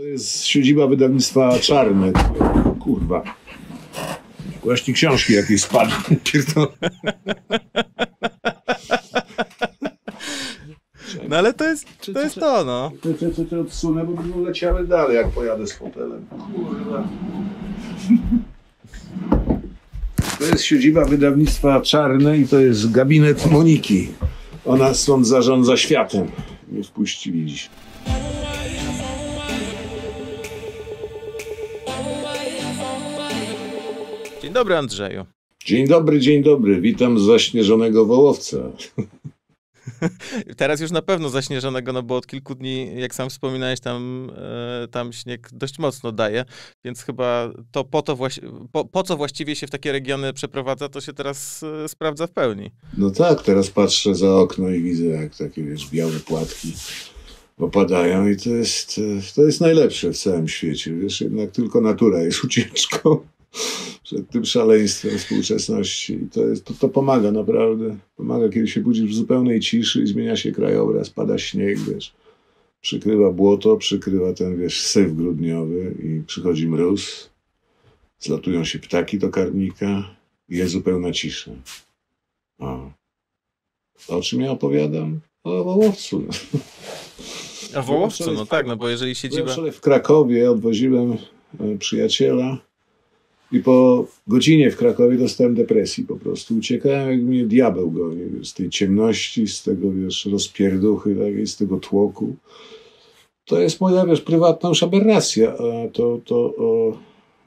To jest siedziba wydawnictwa Czarne. Kurwa. Właśnie książki jakieś spadły. No ale to jest to, jest to no. Te, te, te, te odsunę, bo będą leciały dalej, jak pojadę z fotelem. Kurwa. To jest siedziba wydawnictwa Czarne i to jest gabinet Moniki. Ona stąd zarządza światem. Nie wpuścili dziś. Dobry Andrzeju. Dzień dobry, dzień dobry. Witam z zaśnieżonego Wołowca. Teraz już na pewno zaśnieżonego, no bo od kilku dni, jak sam wspominałeś, tam, e, tam śnieg dość mocno daje, więc chyba to po, to po, po co właściwie się w takie regiony przeprowadza, to się teraz e, sprawdza w pełni. No tak, teraz patrzę za okno i widzę, jak takie wiesz, białe płatki opadają i to jest, e, to jest najlepsze w całym świecie. Wiesz, jednak tylko natura jest ucieczką przed tym szaleństwem współczesności. To, jest, to, to pomaga naprawdę. Pomaga, kiedy się budzisz w zupełnej ciszy i zmienia się krajobraz, pada śnieg, wiesz. Przykrywa błoto, przykrywa ten, wiesz, syf grudniowy i przychodzi mróz. Zlatują się ptaki do karmnika i jest zupełna cisza. O. O czym ja opowiadam? O Wołowcu. A Wołowcu, no tak, no bo jeżeli siedziba... wczoraj w Krakowie, odwoziłem e, przyjaciela i po godzinie w Krakowie dostałem depresji po prostu. Uciekałem, jak mnie diabeł goni, wiesz, z tej ciemności, z tego, wiesz, rozpierduchy, z tego tłoku. To jest moja, wiesz, prywatna już aberracja, a to, to o,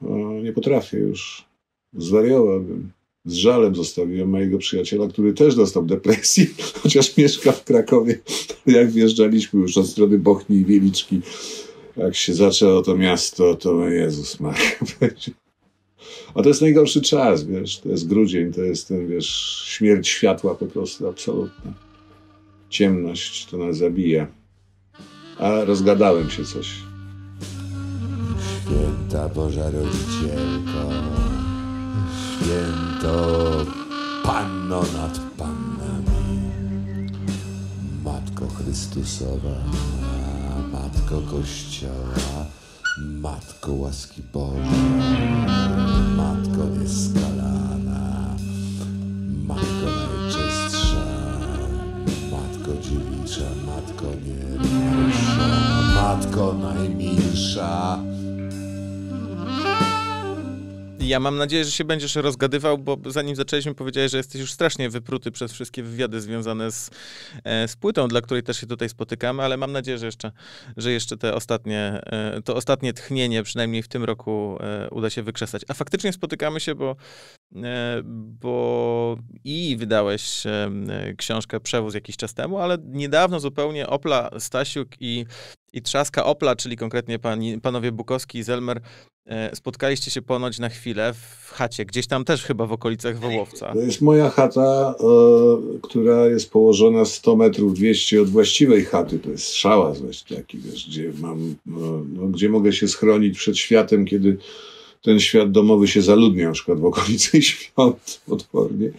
o, nie potrafię już. Zwariowałbym. Z żalem zostawiłem mojego przyjaciela, który też dostał depresji, chociaż mieszka w Krakowie. Jak wjeżdżaliśmy już od strony Bochni i Wieliczki, jak się zaczęło to miasto, to Jezus Maria. A to jest najgorszy czas, wiesz, to jest grudzień, to jest ten, wiesz, śmierć światła po prostu, absolutna. Ciemność, to nas zabija. A rozgadałem się coś. Święta Boża Rodzicielko, święto Panno nad Pannami, Matko Chrystusowa, Matko Kościoła, Matko łaski Bożej, Matko nieskalana, Matko najczystsza, Matko dziewicza, Matko nieruszona, Matko najmilsza. Ja mam nadzieję, że się będziesz rozgadywał, bo zanim zaczęliśmy powiedziałeś, że jesteś już strasznie wypruty przez wszystkie wywiady związane z, e, z płytą, dla której też się tutaj spotykamy, ale mam nadzieję, że jeszcze, że jeszcze te ostatnie, e, to ostatnie tchnienie, przynajmniej w tym roku, e, uda się wykrzesać. A faktycznie spotykamy się, bo, bo i wydałeś e, książkę Przewóz jakiś czas temu, ale niedawno zupełnie Opla Stasiuk i, i Trzaska Opla, czyli konkretnie pani, panowie Bukowski i Zelmer, E, Spotkaliście się ponoć na chwilę w chacie, gdzieś tam też chyba w okolicach Wołowca. To jest moja chata, e, która jest położona 100 metrów 200 od właściwej chaty. To jest szałas właśnie taki, wiesz, gdzie mam, no, gdzie mogę się schronić przed światem, kiedy ten świat domowy się zaludnia, na przykład w okolicy świąt potwornie.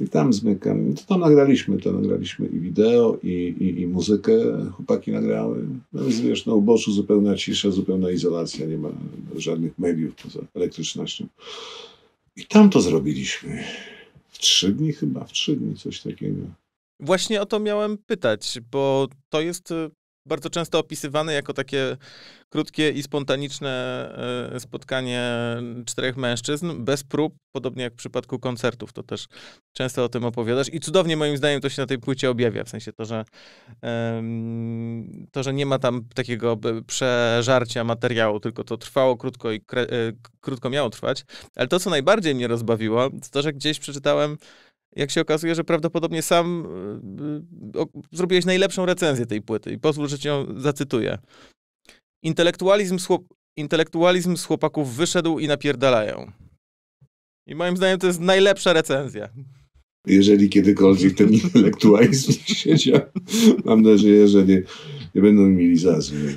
I tam zmykam. To tam nagraliśmy, to nagraliśmy i wideo, i, i, i muzykę chłopaki nagrały. No więc wiesz, na uboczu zupełna cisza, zupełna izolacja, nie ma żadnych mediów poza elektrycznością. I tam to zrobiliśmy. W trzy dni chyba, w trzy dni, coś takiego. Właśnie o to miałem pytać, bo to jest e, bardzo często opisywane jako takie krótkie i spontaniczne e, spotkanie czterech mężczyzn, bez prób, podobnie jak w przypadku koncertów, to też często o tym opowiadasz. I cudownie moim zdaniem to się na tej płycie objawia, w sensie to, że to, że nie ma tam takiego przeżarcia materiału, tylko to trwało krótko i e, krótko miało trwać, ale to, co najbardziej mnie rozbawiło, to to, że gdzieś przeczytałem jak się okazuje, że prawdopodobnie sam o, zrobiłeś najlepszą recenzję tej płyty i pozwól, że cię zacytuję. Intelektualizm, słop, intelektualizm z chłopaków wyszedł i napierdalają. I moim zdaniem to jest najlepsza recenzja. Jeżeli kiedykolwiek ten intelektualizm siedział, mam nadzieję, że nie, nie będą mieli za złe.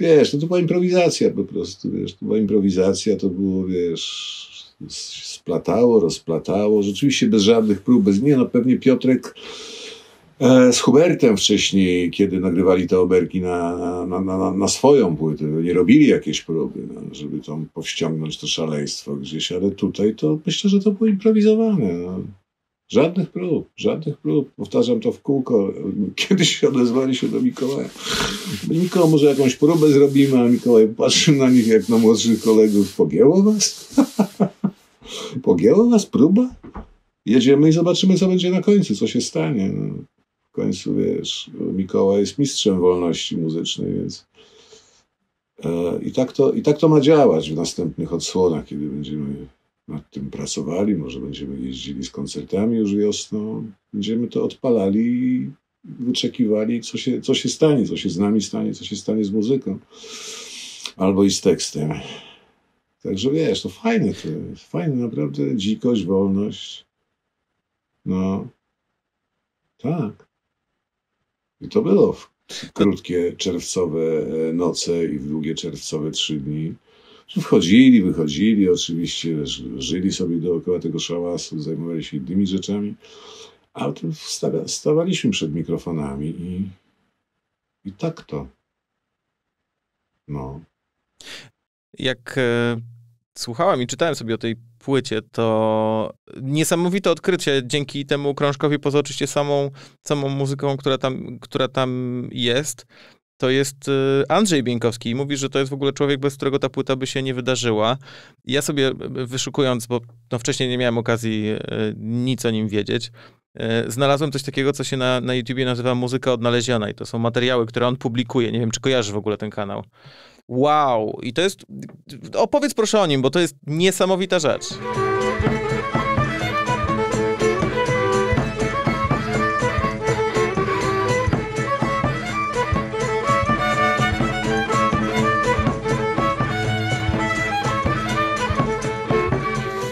Wiesz, no to była improwizacja po prostu, wiesz, to była improwizacja, to było, wiesz, splatało, rozplatało, rzeczywiście bez żadnych prób, bez, nie no, pewnie Piotrek E, z Hubertem wcześniej, kiedy nagrywali te oberki na, na, na, na swoją płytę, nie robili jakieś próby, no, żeby tam powściągnąć to szaleństwo gdzieś, ale tutaj to myślę, że to było improwizowane. No. Żadnych prób, żadnych prób. Powtarzam to w kółko. Kiedyś odezwali się do Mikołaja. Mikołaj, może jakąś próbę zrobimy, a Mikołaj patrzy na nich jak na młodszych kolegów. Pogięło was? Pogięło was próba? Jedziemy i zobaczymy, co będzie na końcu, co się stanie. No w końcu wiesz, Mikołaj jest mistrzem wolności muzycznej, więc e, i, tak to, i tak to ma działać w następnych odsłonach, kiedy będziemy nad tym pracowali, może będziemy jeździli z koncertami już wiosną, będziemy to odpalali i wyczekiwali, co się, co się stanie, co się z nami stanie, co się stanie z muzyką albo i z tekstem. Także wiesz, to fajne to jest, fajne naprawdę, dzikość, wolność. No, tak. I to było w krótkie czerwcowe e, noce i w długie czerwcowe trzy dni. Wchodzili, wychodzili, oczywiście żyli sobie dookoła tego szałasu, zajmowali się innymi rzeczami, ale stawaliśmy przed mikrofonami i, i tak to. No. Jak e, słuchałem i czytałem sobie o tej płycie, to niesamowite odkrycie dzięki temu krążkowi, poza oczywiście samą, samą muzyką, która tam, która tam jest, to jest y, Andrzej Bieńkowski i mówi, że to jest w ogóle człowiek, bez którego ta płyta by się nie wydarzyła. Ja sobie y, wyszukując, bo no wcześniej nie miałem okazji nic o nim wiedzieć, znalazłem coś takiego, co się na, na YouTubie nazywa muzyka odnaleziona i to są materiały, które on publikuje. Nie wiem, czy kojarzysz w ogóle ten kanał. Wow! I to jest. Opowiedz proszę o nim, bo to jest niesamowita rzecz.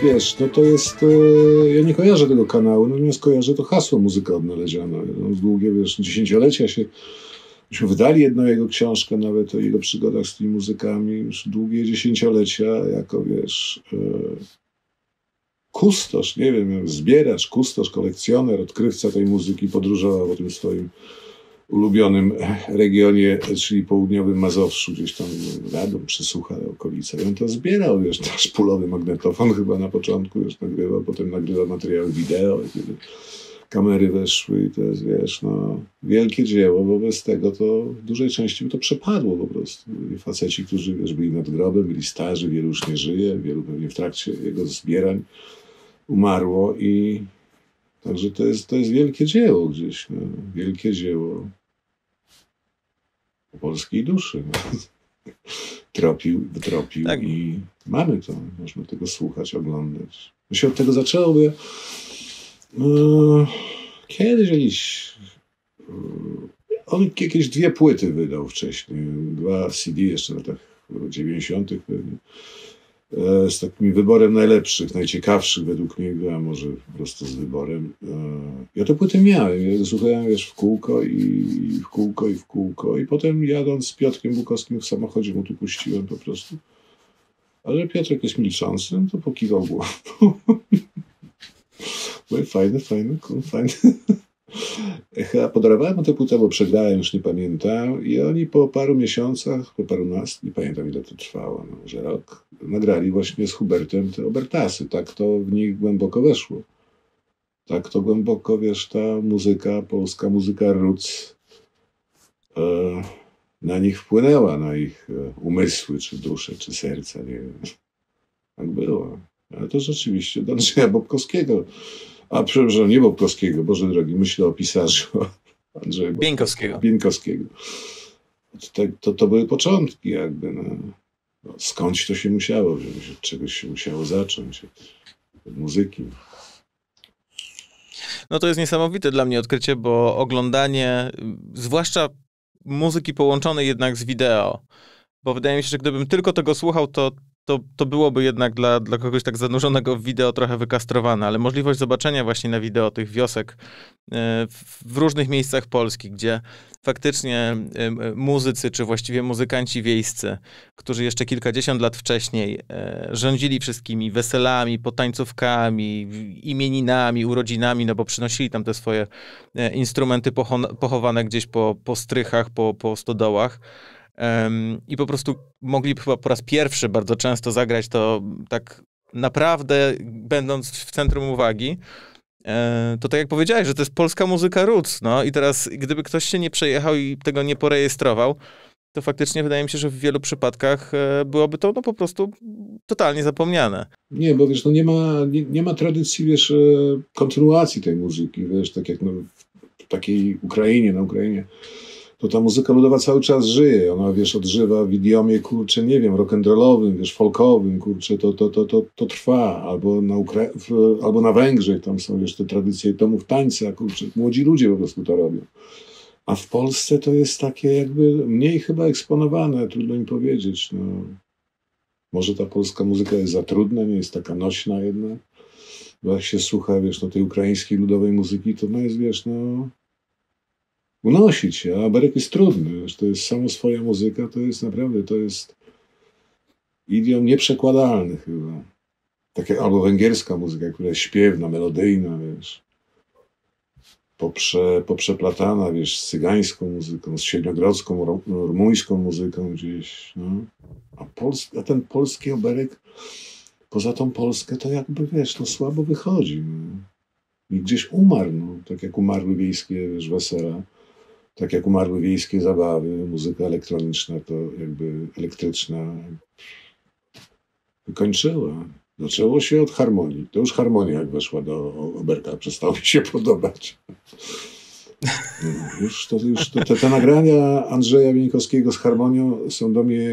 wiesz, no to jest, e, ja nie kojarzę tego kanału, natomiast kojarzę to hasło muzyka odnaleziona. No, długie, wiesz, dziesięciolecia się Myśmy wydali jedną jego książkę nawet o jego przygodach z tymi muzykami już długie dziesięciolecia, jako wiesz, e, kustosz, nie wiem, zbieracz, kustosz, kolekcjoner, odkrywca tej muzyki, podróżował po tym swoim ulubionym regionie, czyli południowym Mazowszu, gdzieś tam Radom, Przysłucha, okolice. I on to zbierał, wiesz, nasz pulowy magnetofon chyba na początku już nagrywał, potem nagrywał materiały wideo. Kiedy kamery weszły i to jest, wiesz, no, wielkie dzieło, bo bez tego to w dużej części by to przepadło po prostu. I faceci, którzy, wiesz, byli nad grobem, byli starzy, wielu już nie żyje, wielu pewnie w trakcie jego zbierań umarło i także to jest, to jest wielkie dzieło gdzieś, no, wielkie dzieło polskiej duszy. No. Tropił, wytropił tak. i mamy to, można tego słuchać, oglądać. No się od tego zaczęło, bo ja no, kiedyś jakiś. On jakieś dwie płyty wydał wcześniej. Dwa CD jeszcze w latach 90. pewnie. E, z takim wyborem najlepszych, najciekawszych według niego, a może po prostu z wyborem. E, ja te płyty miałem. Ja słuchałem wiesz, w kółko i, w kółko i w kółko. I potem jadąc z Piotrkiem Bukowskim w samochodzie mu tu puściłem po prostu. Ale Piotrek jest milczący, to pokiwał głową. Były fajne, fajne, cool, fajne. Chyba podarowałem tę płytę, bo przegrałem, już nie pamiętam. I oni po paru miesiącach, po paru nas, nie pamiętam ile to trwało, no, że rok, nagrali właśnie z Hubertem te obertasy. Tak to w nich głęboko weszło. Tak to głęboko, wiesz, ta muzyka, polska muzyka roots e, na nich wpłynęła, na ich e, umysły, czy dusze, czy serca, nie wiem. Tak było. Ale to rzeczywiście do Andrzeja Bobkowskiego. A przepraszam, nie Bobkowskiego, Boże drogi, myślę o pisarzu Andrzeja Bieńkowskiego. Bieńkowskiego. To, to, to były początki jakby. No. No, skądś to się musiało wziąć, od czegoś się musiało zacząć, od muzyki. No to jest niesamowite dla mnie odkrycie, bo oglądanie, zwłaszcza muzyki połączonej jednak z wideo, bo wydaje mi się, że gdybym tylko tego słuchał, to to, to byłoby jednak dla, dla kogoś tak zanurzonego w wideo trochę wykastrowane, ale możliwość zobaczenia właśnie na wideo tych wiosek e, w różnych miejscach Polski, gdzie faktycznie e, muzycy, czy właściwie muzykanci wiejscy, którzy jeszcze kilkadziesiąt lat wcześniej e, rządzili wszystkimi weselami, potańcówkami, imieninami, urodzinami, no bo przynosili tam te swoje instrumenty pochowane gdzieś po, po strychach, po, po stodołach, i po prostu mogli chyba po raz pierwszy bardzo często zagrać to tak naprawdę, będąc w centrum uwagi. E, to tak jak powiedziałeś, że to jest polska muzyka roots, no i teraz gdyby ktoś się nie przejechał i tego nie porejestrował, to faktycznie wydaje mi się, że w wielu przypadkach e, byłoby to no, po prostu totalnie zapomniane. Nie, bo wiesz, no nie ma, nie, nie ma tradycji, wiesz, e, kontynuacji tej muzyki, wiesz, tak jak no, w takiej Ukrainie, na Ukrainie to ta muzyka ludowa cały czas żyje. Ona, wiesz, odżywa w idiomie, kurczę, nie wiem, rock'n'rollowym, wiesz, folkowym, kurczę, to, to, to, to, to trwa. Albo na, Ukra- w, albo na Węgrzech, tam są, wiesz, te tradycje domów tańca, kurczę, młodzi ludzie po prostu to robią. A w Polsce to jest takie jakby mniej chyba eksponowane, trudno im powiedzieć. No. Może ta polska muzyka jest za trudna, nie jest taka nośna jednak. Bo jak się słucha, wiesz, no tej ukraińskiej ludowej muzyki, to no jest, wiesz, no unosić się, a Berek jest trudny. To jest samo swoja muzyka, to jest naprawdę, to jest idiom nieprzekładalny chyba. Takie, albo węgierska muzyka, która jest śpiewna, melodyjna, wiesz. Poprze, poprzeplatana, wiesz, z cygańską muzyką, z siedmiogrodzką, rumuńską muzyką gdzieś, no. A, Pols a ten polski oberek, poza tą Polskę, to jakby, wiesz, no słabo wychodzi. No. I gdzieś umarł, no, tak jak umarły wiejskie, wiesz, wesela tak jak umarły wiejskie zabawy, muzyka elektroniczna to jakby elektryczna wykończyła. Zaczęło się od harmonii. To już harmonia jak weszła do Oberka, przestało mi się podobać. Już, to, już to, te, te, nagrania Andrzeja Wieńkowskiego z harmonią są do mnie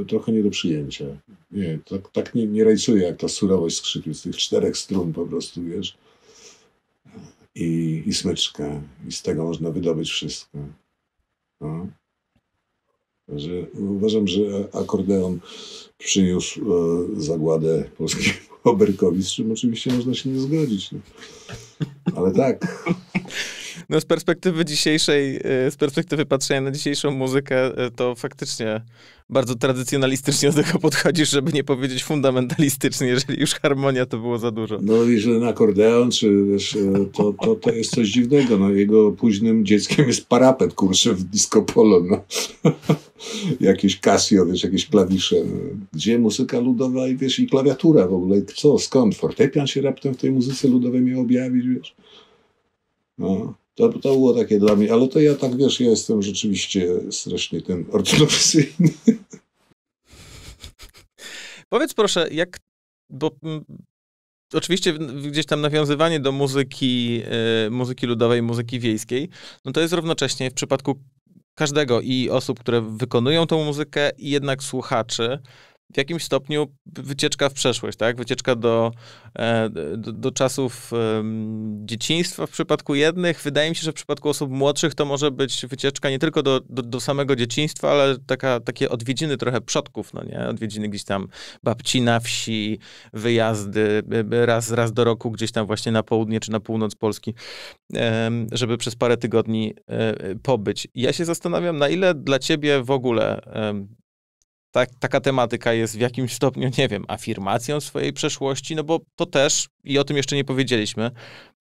e, trochę nie do przyjęcia. Nie, tak, tak nie, nie jak ta surowość skrzypiec, tych czterech strun po prostu, wiesz i, i smyczkę. I z tego można wydobyć wszystko. No. Że uważam, że akordeon przyniósł e, zagładę polskiemu oberkowi, z czym oczywiście można się nie zgodzić. No. Ale tak. No z perspektywy dzisiejszej, e, z perspektywy patrzenia na dzisiejszą muzykę, e, to faktycznie bardzo tradycjonalistycznie do tego podchodzisz, żeby nie powiedzieć fundamentalistycznie, jeżeli już harmonia to było za dużo. No i że na akordeon, czy wiesz, e, to, to, to jest coś dziwnego. No, jego późnym dzieckiem jest parapet, kurczę, w disco polo. No. jakieś Casio, wiesz, jakieś klawisze. Gdzie muzyka ludowa i wiesz, i klawiatura w ogóle. Co, skąd? Fortepian się raptem w tej muzyce ludowej miał objawić, wiesz? No. To, to było takie dla mnie, ale to ja tak wiesz, ja jestem rzeczywiście strasznie ten ortodoksyjny. Powiedz proszę, jak, bo m, oczywiście gdzieś tam nawiązywanie do muzyki, y, muzyki ludowej, muzyki wiejskiej, no to jest równocześnie w przypadku każdego i osób, które wykonują tą muzykę i jednak słuchaczy, w jakimś stopniu wycieczka w przeszłość, tak? Wycieczka do, e, do, do czasów dzieciństwa w przypadku jednych. Wydaje mi się, że w przypadku osób młodszych to może być wycieczka nie tylko do, do, do samego dzieciństwa, ale taka, takie odwiedziny trochę przodków, no nie? Odwiedziny gdzieś tam babci na wsi, wyjazdy raz, raz do roku gdzieś tam właśnie na południe czy na północ Polski, żeby przez parę tygodni e, pobyć. Ja się zastanawiam, na ile dla ciebie w ogóle tak, taka tematyka jest w jakimś stopniu, nie wiem, afirmacją swojej przeszłości, no bo to też, i o tym jeszcze nie powiedzieliśmy,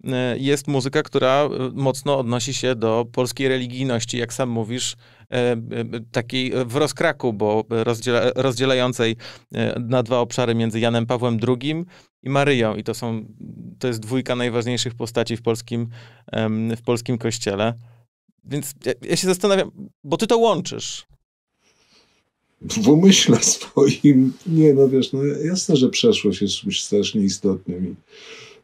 e, jest muzyka, która e, mocno odnosi się do polskiej religijności, jak sam mówisz, e, takiej w rozkraku, bo rozdziela, rozdzielającej na dwa obszary między Janem Pawłem II i Maryją. I to są, to jest dwójka najważniejszych postaci w polskim, w polskim kościele. Więc ja, ja się zastanawiam, bo ty to łączysz w umyśle swoim, nie no wiesz, no jasne, że przeszłość jest czymś strasznie istotnym i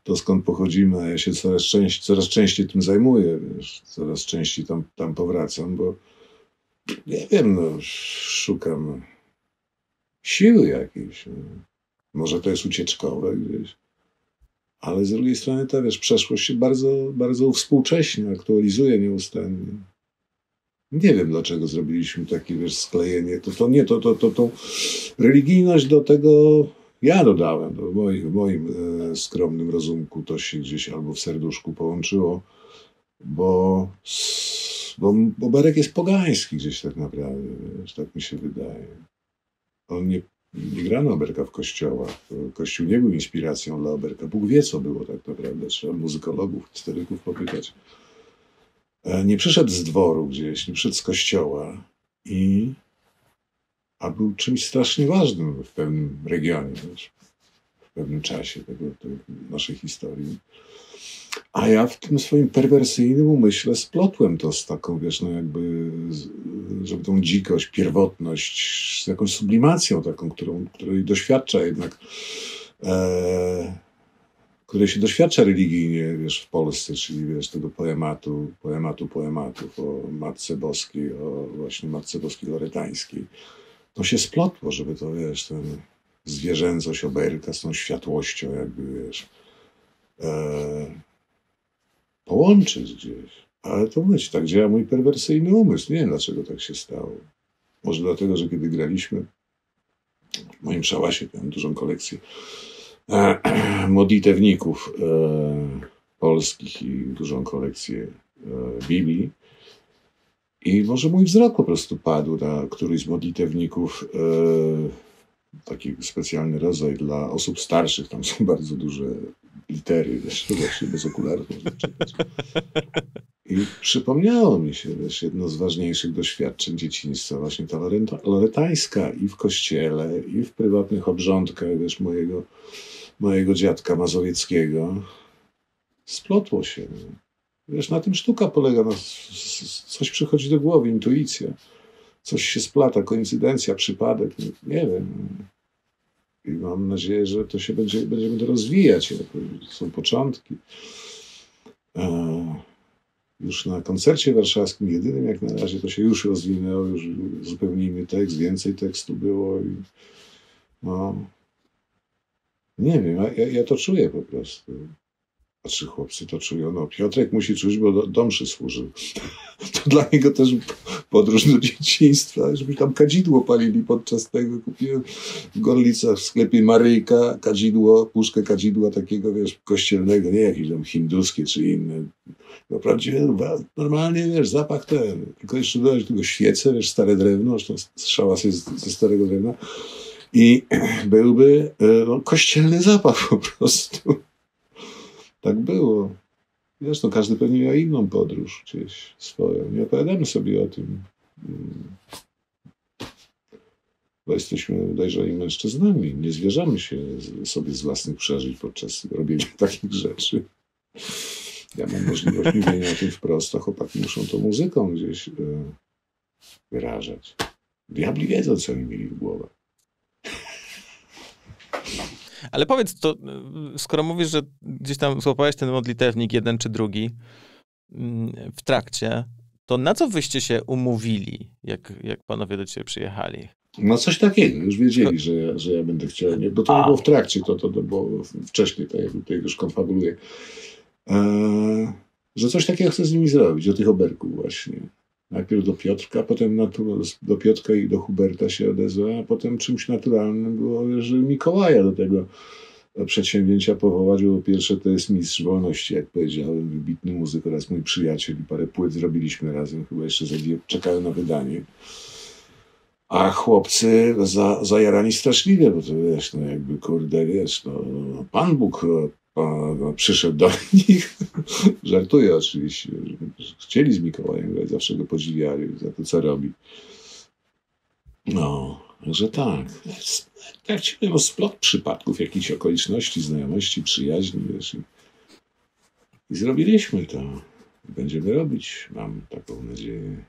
to skąd pochodzimy, a ja się coraz częściej, coraz częściej tym zajmuję, wiesz, coraz częściej tam, tam powracam, bo nie wiem, no szukam siły jakiejś. No. Może to jest ucieczkowe gdzieś. Ale z drugiej strony ta, wiesz, przeszłość się bardzo, bardzo współcześnie aktualizuje nieustannie. Nie wiem, dlaczego zrobiliśmy takie, wiesz, sklejenie. To, to nie, to, to, to, to religijność do tego ja dodałem. w, moim, w moim e, skromnym rozumku to się gdzieś albo w serduszku połączyło, bo, bo, bo Berek jest pogański gdzieś tak naprawdę, wiesz, tak mi się wydaje. On nie, nie grano Oberka w kościołach. Kościół nie był inspiracją dla Oberka. Bóg wie, co było tak naprawdę. Trzeba muzykologów, historyków popytać. E, nie przyszedł z dworu gdzieś, nie przyszedł z kościoła i a był czymś strasznie ważnym w pewnym regionie, wiesz, w pewnym czasie tego, tej naszej historii. A ja w tym swoim perwersyjnym umyśle splotłem to z taką, wiesz, no jakby, żeby tą dzikość, pierwotność, z jakąś sublimacją taką, którą, której doświadcza jednak, e, której się doświadcza religijnie, wiesz, w Polsce, czyli, wiesz, tego poematu, poematu poematów o Matce Boskiej, o właśnie Matce Boskiej Loretańskiej. To się splotło, żeby to, wiesz, ten zwierzęcość oberka z tą światłością, jakby, wiesz, e, połączyć gdzieś. Ale to być, tak działa mój perwersyjny umysł. Nie wiem, dlaczego tak się stało. Może dlatego, że kiedy graliśmy w moim szałasie, miałem dużą kolekcję modlitewników e, polskich i dużą kolekcję e, Biblii. I może mój wzrok po prostu padł na któryś z modlitewników. E, taki specjalny rodzaj dla osób starszych. Tam są bardzo duże litery, wiesz, właśnie bez okularów. I przypomniało mi się, wiesz, jedno z ważniejszych doświadczeń dzieciństwa, właśnie ta loretańska i w kościele, i w prywatnych obrządkach, wiesz, mojego, mojego dziadka mazowieckiego. Splotło się. Wiesz, na tym sztuka polega, no, coś przychodzi do głowy, intuicja coś się splata, koincydencja, przypadek, nie wiem. I mam nadzieję, że to się będzie, będziemy to rozwijać. Są początki. Już na koncercie warszawskim, jedynym jak na razie, to się już rozwinęło, już zupełnie inny tekst, więcej tekstu było. I, no, nie wiem, ja, ja to czuję po prostu. A czy chłopcy to czują? No, Piotrek musi czuć, bo do, do mszy służył. To dla niego też podróż do dzieciństwa, żeby tam kadzidło palili podczas tego. Kupiłem w Gorlicach w sklepie Maryjka kadzidło, puszkę kadzidła takiego, wiesz, kościelnego, nie jakieś tam hinduskie czy inne. No prawdziwie, normalnie, wiesz, zapach ten. Tylko jeszcze dodać tego świecę, wiesz, stare drewno, zresztą szałas jest ze starego drewna. I byłby e, no, kościelny zapach po prostu. Tak było. Zresztą każdy pewnie miał inną podróż gdzieś swoją. Nie opowiadamy sobie o tym. Bo jesteśmy dojrzałymi mężczyznami. Nie zwierzamy się sobie z własnych przeżyć podczas robienia takich rzeczy. Ja mam możliwość mówienia o tym wprost, a chłopaki muszą to muzyką gdzieś e, wyrażać. Diabli wiedzą, co oni mieli w głowach. Ale powiedz, to skoro mówisz, że gdzieś tam złapałeś ten modlitewnik, jeden czy drugi, mm, w trakcie, to na co wyście się umówili, jak, jak panowie do ciebie przyjechali? No coś takiego, już wiedzieli, że, ja, że ja będę chciał, nie, bo to nie było w trakcie, to, to, to było wcześniej, tak jak tutaj już konfabuluję, eee, że coś takiego chcę z nimi zrobić, o tych oberków właśnie. Najpierw do Piotrka, potem do Piotrka i do Huberta się odezwę, a potem czymś naturalnym było, że Mikołaja do tego przedsięwzięcia powołać, bo pierwsze to jest mistrz wolności, jak powiedziałem, wybitny muzyk oraz mój przyjaciel i parę płyt zrobiliśmy razem, chyba jeszcze czekają na wydanie. A chłopcy za, zajarani straszliwie, bo to wiesz, no jakby kurde, wiesz, no, Pan Bóg no, przyszedł do nich. Żartuję oczywiście. Chcieli z Mikołajem grać, zawsze go podziwiali za to, co robi. No, że tak. Jak ci powiem, splot przypadków, jakichś okoliczności, znajomości, przyjaźni, wiesz. I zrobiliśmy to. Będziemy robić, mam taką nadzieję.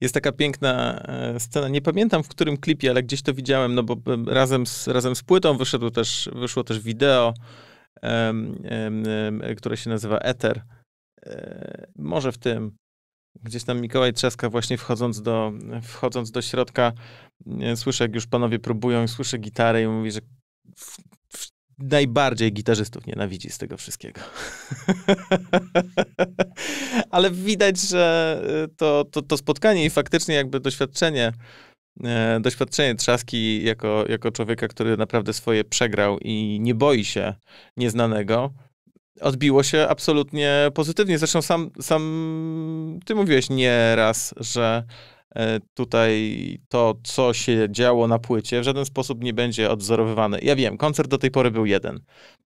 Jest taka piękna e, scena, nie pamiętam w którym klipie, ale gdzieś to widziałem, no bo e, razem z, razem z płytą wyszedł też, wyszło też wideo, um, um, które się nazywa Ether. Może w tym, gdzieś tam Mikołaj Trzaska właśnie wchodząc do, wchodząc do środka, słyszę jak już panowie próbują słyszę gitarę i mówi, że najbardziej gitarzystów nienawidzi z tego wszystkiego. Ale widać, że to, to, to spotkanie i faktycznie jakby doświadczenie E, doświadczenie Trzaski jako, jako człowieka, który naprawdę swoje przegrał i nie boi się nieznanego, odbiło się absolutnie pozytywnie. Zresztą sam, sam ty mówiłeś nieraz, że tutaj to, co się działo na płycie, w żaden sposób nie będzie odwzorowywane. Ja wiem, koncert do tej pory był jeden,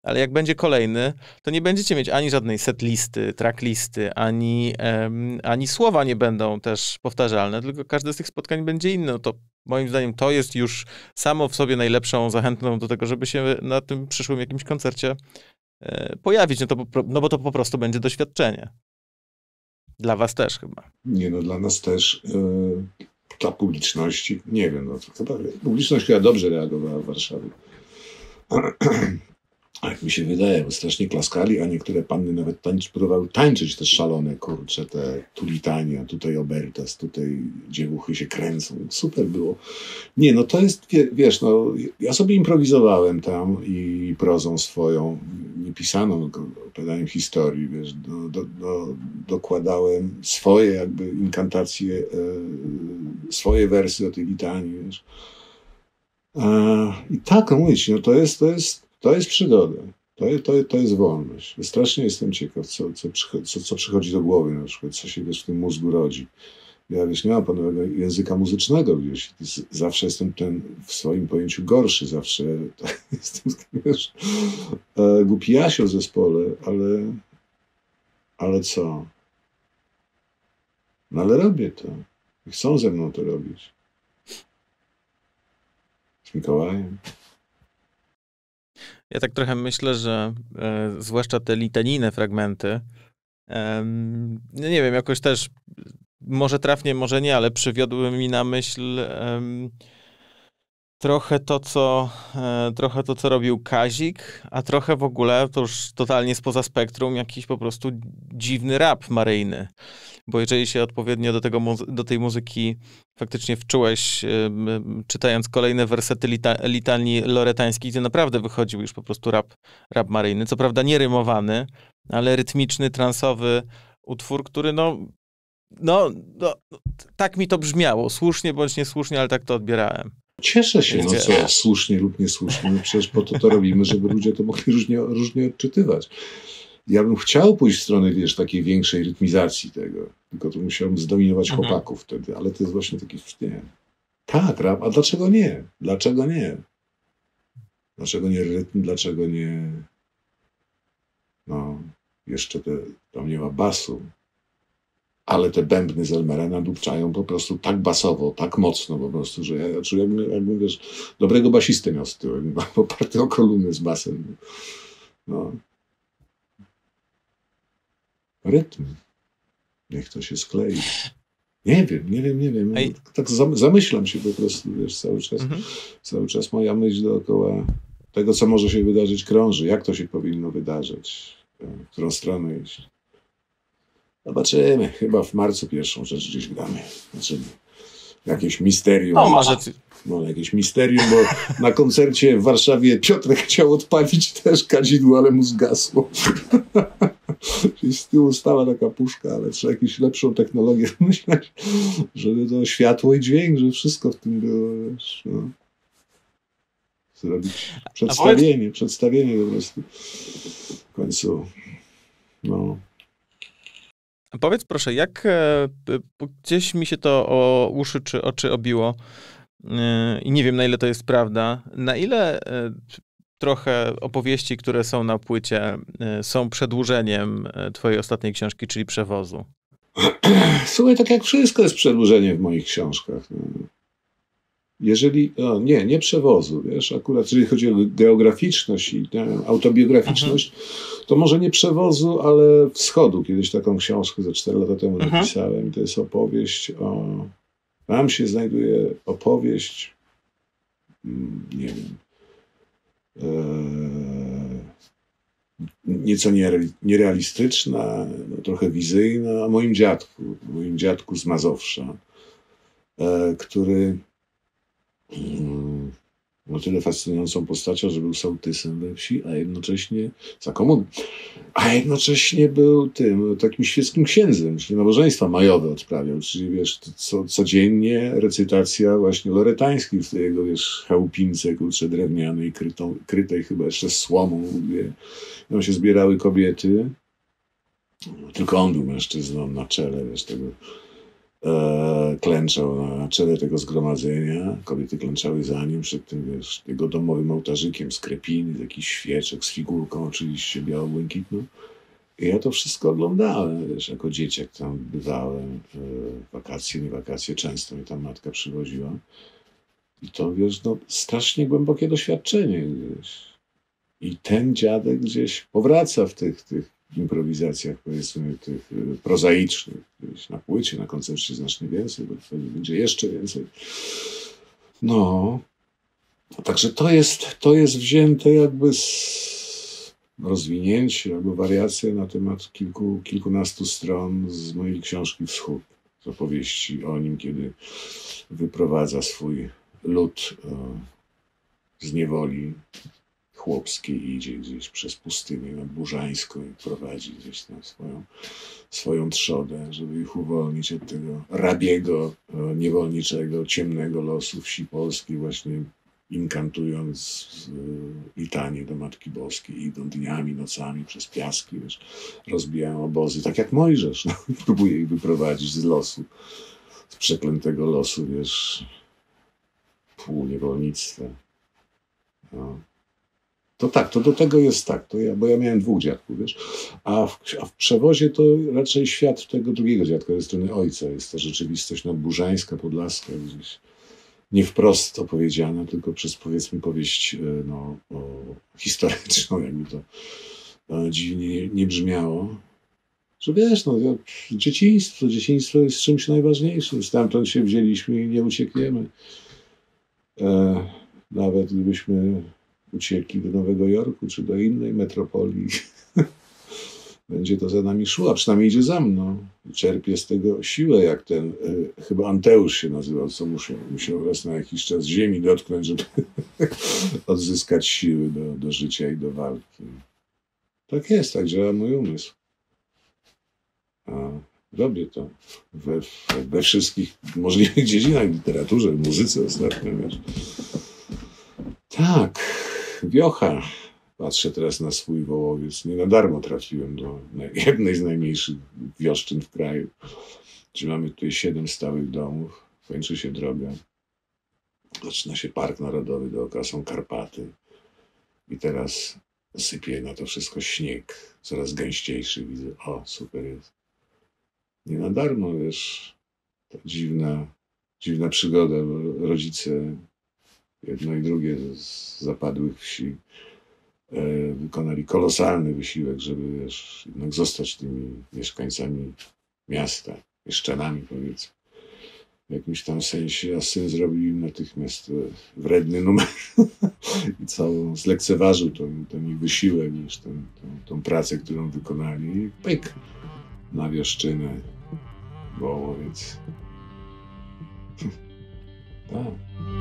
ale jak będzie kolejny, to nie będziecie mieć ani żadnej setlisty, tracklisty, ani, um, ani słowa nie będą też powtarzalne, tylko każde z tych spotkań będzie inne. No to moim zdaniem to jest już samo w sobie najlepszą zachętą do tego, żeby się na tym przyszłym jakimś koncercie e, pojawić, no, to, no bo to po prostu będzie doświadczenie. Dla was też chyba. Nie no, dla nas też, yy, dla publiczności, nie wiem, no to chyba, publiczność chyba dobrze reagowała w Warszawie. Jak mi się wydaje, bo strasznie klaskali, a niektóre panny nawet tańczy, próbowały tańczyć te szalone, kurcze, te tulitania, tutaj obertas, tutaj dziewuchy się kręcą. Super było. Nie, no to jest, wiesz, no, ja sobie improwizowałem tam i prozą swoją, nie pisaną, opowiadaniem historii, wiesz, do, do, do, dokładałem swoje jakby inkantacje, e, swoje wersy do tej litanii, wiesz. I tak, no mówić, no to jest, to jest to jest przygoda. To, to, to jest wolność. Strasznie jestem ciekaw, co, co, co, co przychodzi do głowy na przykład, co się wiesz, w tym mózgu rodzi. Ja wiesz, nie mam panowego języka muzycznego gdzieś. Zawsze jestem ten w swoim pojęciu gorszy, zawsze jestem wiesz, e, głupi Jasio w zespole, ale, ale co? No ale robię to. Chcą ze mną to robić. Z Mikołajem. Ja tak trochę myślę, że e, zwłaszcza te litanijne fragmenty, e, nie wiem, jakoś też może trafnie, może nie, ale przywiodły mi na myśl e, trochę to, co, e, trochę to, co robił Kazik, a trochę w ogóle, to już totalnie spoza spektrum, jakiś po prostu dziwny rap maryjny. Bo jeżeli się odpowiednio do, tego, do tej muzyki faktycznie wczułeś, czytając kolejne wersety lita, litanii loretańskich, to naprawdę wychodził już po prostu rap, rap maryjny. Co prawda nie rymowany, ale rytmiczny, transowy utwór, który no, no, no, tak mi to brzmiało. Słusznie bądź niesłusznie, ale tak to odbierałem. Cieszę się, no co, słusznie lub niesłusznie. No przecież po to to robimy, żeby ludzie to mogli różnie, różnie odczytywać. Ja bym chciał pójść w stronę, wiesz, takiej większej rytmizacji tego. Tylko to musiałbym zdominować mhm. chłopaków wtedy, ale to jest właśnie taki, nie. Tak, rap, a dlaczego nie? Dlaczego nie? Dlaczego nie rytm? Dlaczego nie... No, jeszcze te, tam nie ma basu ale te bębny z Elmera nadupczają po prostu tak basowo, tak mocno po prostu, że ja, czuję, jakbym, jakbym wiesz, dobrego basistę miał z tyłu, oparty o kolumny z basem. No. Rytm. Niech to się sklei. Nie wiem, nie wiem, nie wiem. Tak zamyślam się po prostu, wiesz, cały czas. Mhm. Cały czas moja myśl dookoła tego, co może się wydarzyć, krąży. Jak to się powinno wydarzyć? W którą stronę iść? Zobaczymy. Chyba w marcu pierwszą rzecz gdzieś gramy. Znaczy, jakieś misterium. No, może No, jakieś misterium, bo na koncercie w Warszawie Piotrek chciał odpalić też kadzidło, ale mu zgasło. Czyli z tyłu stała taka puszka, ale trzeba jakąś lepszą technologię myśleć, żeby to światło i dźwięk, żeby wszystko w tym było. Wiesz, no. Zrobić przedstawienie, przedstawienie po prostu. W końcu. No. Powiedz proszę, jak e, gdzieś mi się to o uszy czy oczy obiło e, i nie wiem na ile to jest prawda, na ile e, trochę opowieści, które są na płycie, są przedłużeniem twojej ostatniej książki, czyli przewozu? Słuchaj, tak jak wszystko jest przedłużeniem w moich książkach. No. Jeżeli, o, nie, nie przewozu, wiesz, akurat jeżeli chodzi o geograficzność i autobiograficzność, to może nie przewozu, ale wschodu. Kiedyś taką książkę ze 4 lata temu mhm. napisałem. To jest opowieść o. Tam się znajduje opowieść, mm, nie wiem, e, nieco nierealistyczna, no, trochę wizyjna, o moim dziadku, moim dziadku z Mazowsza, e, który no tyle fascynującą postacią, że był sołtysem we wsi, a jednocześnie za komuny, a jednocześnie był tym takim świeckim księdzem, czyli nabożeństwa majowe odprawiał, czyli wiesz, co, codziennie recytacja właśnie loretańskich w tej jego, wiesz, chałupince, kurczę, drewnianej, krytą, krytej chyba jeszcze słomą, wie. Tam się zbierały kobiety, tylko on był mężczyzną na czele, wiesz, tego e, klęczał na czele tego zgromadzenia. Kobiety klęczały za nim przed tym, wiesz, jego domowym ołtarzykiem z krepiny, z jakichś świeczek, z figurką oczywiście biało-błękitną. I ja to wszystko oglądałem, wiesz, jako dzieciak tam bywałem, w wakacje, nie wakacje, często mi tam matka przywoziła. I to, wiesz, no, strasznie głębokie doświadczenie gdzieś. I ten dziadek gdzieś powraca w tych, tych improwizacjach, powiedzmy, tych y, prozaicznych. Gdzieś na płycie, na koncercie znacznie więcej, bo wtedy będzie jeszcze więcej. No, także to jest, to jest wzięte jakby z rozwinięcie albo wariacje na temat kilku, kilkunastu stron z mojej książki Wschód, z opowieści o nim, kiedy wyprowadza swój lud e, z niewoli chłopskiej idzie gdzieś przez pustynię nadburzańską i prowadzi gdzieś tam swoją, swoją trzodę, żeby ich uwolnić od tego rabiego, e, niewolniczego, ciemnego losu wsi polskiej, właśnie inkantując litanie do Matki Boskiej, idą dniami, nocami przez piaski, wiesz, rozbijają obozy, tak jak Mojżesz, no, próbuje ich wyprowadzić z losu, z przeklętego losu, wiesz, półniewolnictwa. No. To tak, to do tego jest tak, to ja, bo ja miałem dwóch dziadków, wiesz, a w, a w przewozie to raczej świat tego drugiego dziadka ze strony ojca, jest ta rzeczywistość nadburzańska, podlaska gdzieś nie wprost opowiedziana, tylko przez powiedzmy powieść e, no, historyczną, jakby to no, dziwnie nie, nie brzmiało. Że wiesz, no, dzieciństwo, dzieciństwo jest czymś najważniejszym. Stamtąd się wzięliśmy i nie uciekniemy. E, nawet gdybyśmy uciekli do Nowego Jorku czy do innej metropolii. Będzie to za nami szło, a przynajmniej idzie za mną. Czerpie z tego siłę, jak ten, y, chyba Anteusz się nazywał, co musiał, musiał raz na jakiś czas ziemi dotknąć, żeby odzyskać siły do, do życia i do walki. Tak jest, tak działa mój umysł. A robię to we, we wszystkich możliwych dziedzinach, literaturze, muzyce ostatnio, wiesz. Tak, wiocha. Patrzę teraz na swój wołowiec. Nie na darmo trafiłem do jednej z najmniejszych wioszczyn w kraju. Gdzie mamy tutaj siedem stałych domów. Kończy się droga. Zaczyna się park narodowy, dookoła są Karpaty. I teraz sypie na to wszystko śnieg, coraz gęściejszy. Widzę, o, super jest. Nie na darmo, wiesz, ta dziwna, dziwna przygoda, bo rodzice jedno i drugie z zapadłych wsi e, wykonali kolosalny wysiłek, żeby wiesz, jednak zostać tymi mieszkańcami miasta, mieszczanami powiedzmy. W jakimś tam sensie, a syn zrobił im natychmiast wredny numer i całą zlekceważył ten, ten ich wysiłek, niż ten, tą, tą pracę, którą wykonali i pyk na wieszczynę Wołowiec. tak.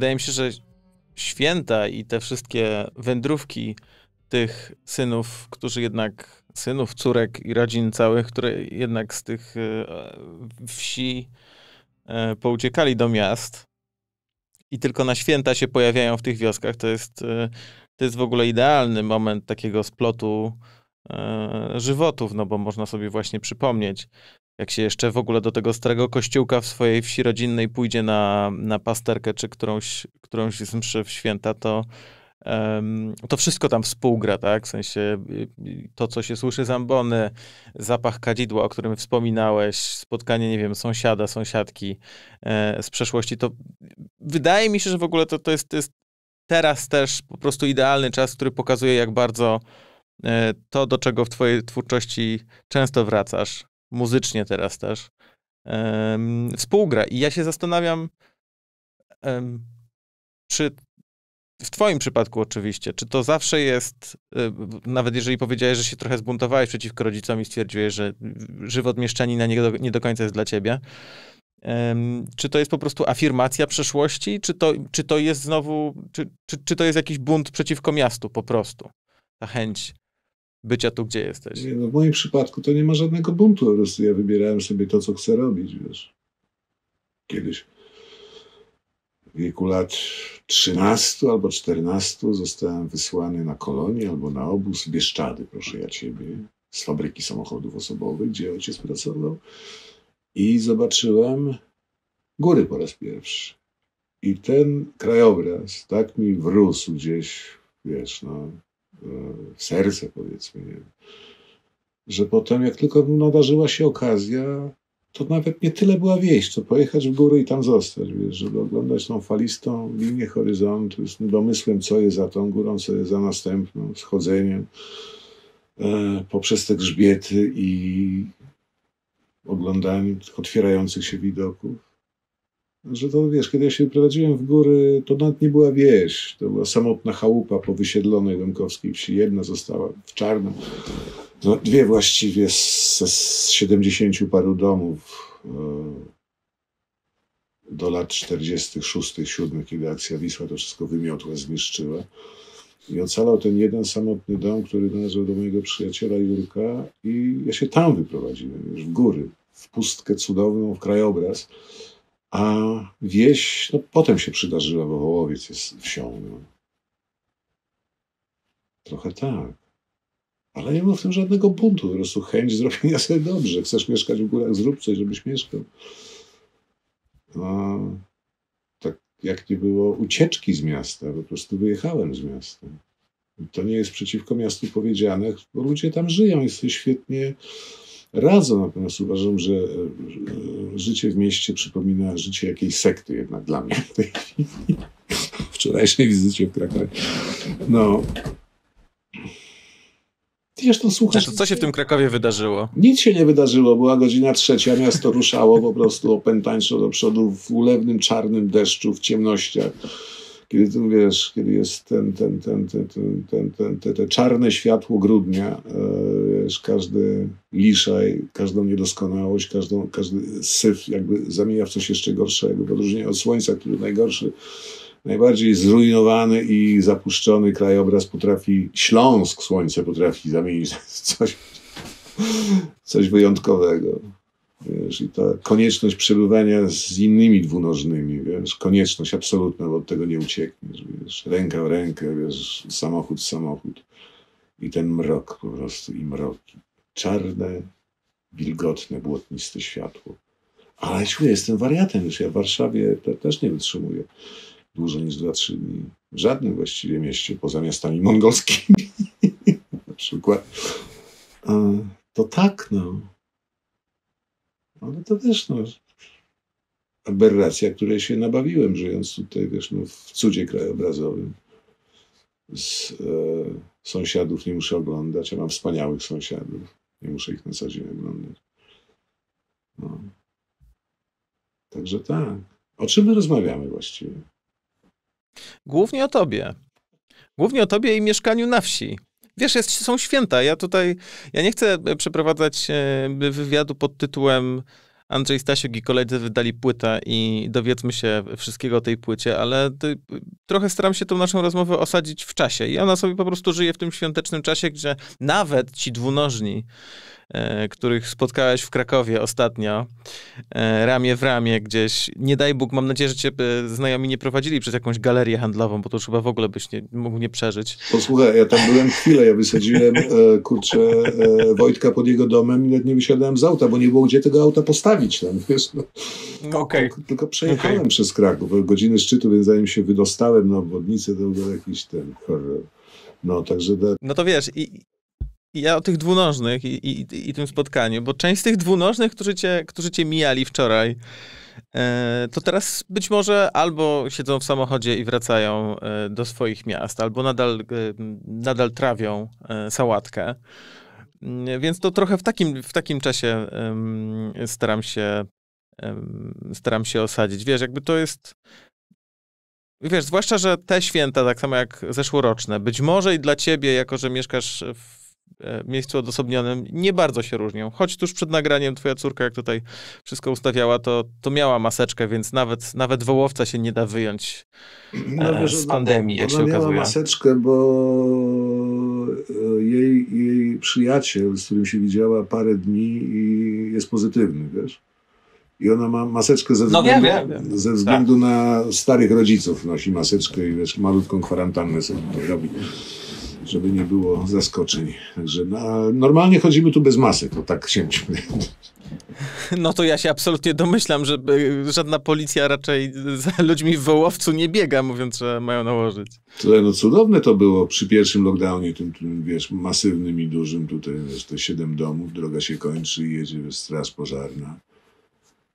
Wydaje mi się, że święta i te wszystkie wędrówki tych synów, którzy jednak, synów, córek i rodzin całych, które jednak z tych e, wsi e, pouciekali do miast i tylko na święta się pojawiają w tych wioskach, to jest, e, to jest w ogóle idealny moment takiego splotu żywotów, no bo można sobie właśnie przypomnieć, jak się jeszcze w ogóle do tego starego kościółka w swojej wsi rodzinnej pójdzie na, na pasterkę czy którąś, którąś z mszy w święta, to to wszystko tam współgra, tak? W sensie y, to, co się słyszy z ambony, zapach kadzidła, o którym wspominałeś, spotkanie, nie wiem, sąsiada, sąsiadki e, z przeszłości, to wydaje mi się, że w ogóle to, to, jest, to jest teraz też po prostu idealny czas, który pokazuje, jak bardzo e, to, do czego w twojej twórczości często wracasz, muzycznie teraz też, współgra. I ja się zastanawiam, czy w twoim przypadku oczywiście, czy to zawsze jest, y, nawet jeżeli powiedziałeś, że się trochę zbuntowałeś przeciwko rodzicom i stwierdziłeś, że żywot mieszczanina nie do, nie do końca jest dla ciebie, czy to jest po prostu afirmacja przeszłości, czy to, czy to jest znowu, czy, czy, czy to jest jakiś bunt przeciwko miastu po prostu? Ta chęć bycia tu, gdzie jesteś. Nie, no w moim przypadku to nie ma żadnego buntu, po prostu ja wybierałem sobie to, co chcę robić, wiesz. Kiedyś w wieku lat 13 albo 14 zostałem wysłany na kolonię albo na obóz Bieszczady, proszę ja ciebie, z fabryki samochodów osobowych, gdzie ojciec pracował. I zobaczyłem góry po raz pierwszy. I ten krajobraz tak mi wrósł gdzieś, wiesz, no, serce powiedzmy, że potem jak tylko nadarzyła się okazja, to nawet nie tyle była wieść, co pojechać w góry i tam zostać, wiesz, żeby oglądać tą falistą linię horyzontu z domysłem, co jest za tą górą, co jest za następną, schodzeniem e, poprzez te grzbiety i oglądaniem otwierających się widoków. Że to wiesz, kiedy ja się wyprowadziłem w góry, to nawet nie była wieś. To była samotna chałupa po wysiedlonej Łemkowskiej wsi. Jedna została w czarnym no, dwie właściwie z, siedemdziesięciu paru domów e, do lat 46, 7, kiedy akcja Wisła to wszystko wymiotła, zniszczyła. I ocalał ten jeden samotny dom, który należał do mojego przyjaciela Jurka i ja się tam wyprowadziłem, już w góry, w pustkę cudowną, w krajobraz. A wieś, no potem się przydarzyła, bo Wołowiec jest wsią. No. Trochę tak. Ale nie było w tym żadnego buntu, po prostu chęć zrobienia sobie dobrze. Chcesz mieszkać w górach, zrób coś, żebyś mieszkał. No, tak jak nie było ucieczki z miasta, po prostu wyjechałem z miasta. To nie jest przeciwko miastu powiedziane, bo ludzie tam żyją i sobie świetnie radzą. Natomiast uważam, że życie w mieście przypomina życie jakiejś sekty jednak dla mnie w tej chwili. Wczorajszej wizycie w Krakowie. No, Zresztą słuchasz. Co się w tym Krakowie wydarzyło? Nic się nie wydarzyło. Była godzina trzecia, miasto ruszało po prostu opętańczo do przodu w ulewnym, czarnym deszczu, w ciemnościach. Kiedy wiesz, kiedy jest ten, ten, ten, ten, ten, ten, ten, te, te czarne światło grudnia, e, wiesz, każdy liszaj, każdą niedoskonałość, każdą, każdy syf jakby zamienia w coś jeszcze gorszego. W odróżnieniu od słońca, który najgorszy najbardziej zrujnowany i zapuszczony krajobraz potrafi, Śląsk słońce potrafi zamienić coś, coś wyjątkowego. Wiesz, I ta konieczność przebywania z innymi dwunożnymi, wiesz, konieczność absolutna, bo od tego nie uciekniesz, wiesz, ręka w rękę, wiesz, samochód samochód. I ten mrok po prostu, i mroki. Czarne, wilgotne, błotniste światło. Ale czuję, jestem wariatem już. Ja w Warszawie te, też nie wytrzymuję dłużej niż 2-3 dni. W żadnym właściwie mieście poza miastami mongolskimi na przykład. To tak, no. Ale to też, no, aberracja, której się nabawiłem, żyjąc tutaj, wiesz, no, w cudzie krajobrazowym. Z e, sąsiadów nie muszę oglądać, ja mam wspaniałych sąsiadów. Nie muszę ich na co dzień oglądać. No. Także tak. O czym my rozmawiamy właściwie? Głównie o tobie. Głównie o tobie i mieszkaniu na wsi. Wiesz, jest, są święta. Ja tutaj, ja nie chcę przeprowadzać e, wywiadu pod tytułem Andrzej Stasiuk i koledzy wydali płytę i dowiedzmy się wszystkiego o tej płycie, ale trochę staram się tą naszą rozmowę osadzić w czasie. I ona sobie po prostu żyje w tym świątecznym czasie, gdzie nawet ci dwunożni e, których spotkałeś w Krakowie ostatnio, e, ramię w ramię gdzieś. Nie daj Bóg, mam nadzieję, że cię e, znajomi nie prowadzili przez jakąś galerię handlową, bo to już chyba w ogóle byś nie, mógł nie przeżyć. Posłuchaj, ja tam byłem chwilę, ja wysadziłem, e, kurczę, e, Wojtka pod jego domem i nawet nie wysiadałem z auta, bo nie było gdzie tego auta postawić tam, wiesz. No. Okej. Tylko, tylko przejechałem przez Kraków, godziny szczytu, więc zanim się wydostałem na obwodnicę, to był jakiś ten horror. No, także da, No to wiesz, i ja o tych dwunożnych i, i, i tym spotkaniu, bo część z tych dwunożnych, którzy cię, którzy cię mijali wczoraj, e, to teraz być może albo siedzą w samochodzie i wracają e, do swoich miast, albo nadal, e, nadal trawią sałatkę. Mm, Więc to trochę w takim, w takim czasie staram się staram się osadzić. Wiesz, jakby to jest Wiesz, zwłaszcza, że te święta, tak samo jak zeszłoroczne, być może i dla ciebie, jako że mieszkasz w miejscu odosobnionym, nie bardzo się różnią. Choć tuż przed nagraniem twoja córka, jak tutaj wszystko ustawiała, to, to miała maseczkę, więc nawet, nawet wołowca się nie da wyjąć e, z ona- pandemii, jak ona się miała okazuje. maseczkę, bo e, jej, jej przyjaciel, z którym się widziała parę dni i jest pozytywny, wiesz? I ona ma maseczkę ze No względu, wiem, wiem, wiem. Ze względu na starych rodziców nosi maseczkę i wiesz, malutką kwarantannę sobie robi, żeby nie było zaskoczeń. Także no, normalnie chodzimy tu bez masek, to tak się No to ja się absolutnie domyślam, że e, żadna policja raczej za ludźmi w wołowcu nie biega, mówiąc, że mają nałożyć. Słuchaj, no cudowne to było przy pierwszym lockdownie, tym, tym wiesz, masywnym i dużym tutaj, wiesz, te siedem domów, droga się kończy i jedzie straż pożarna.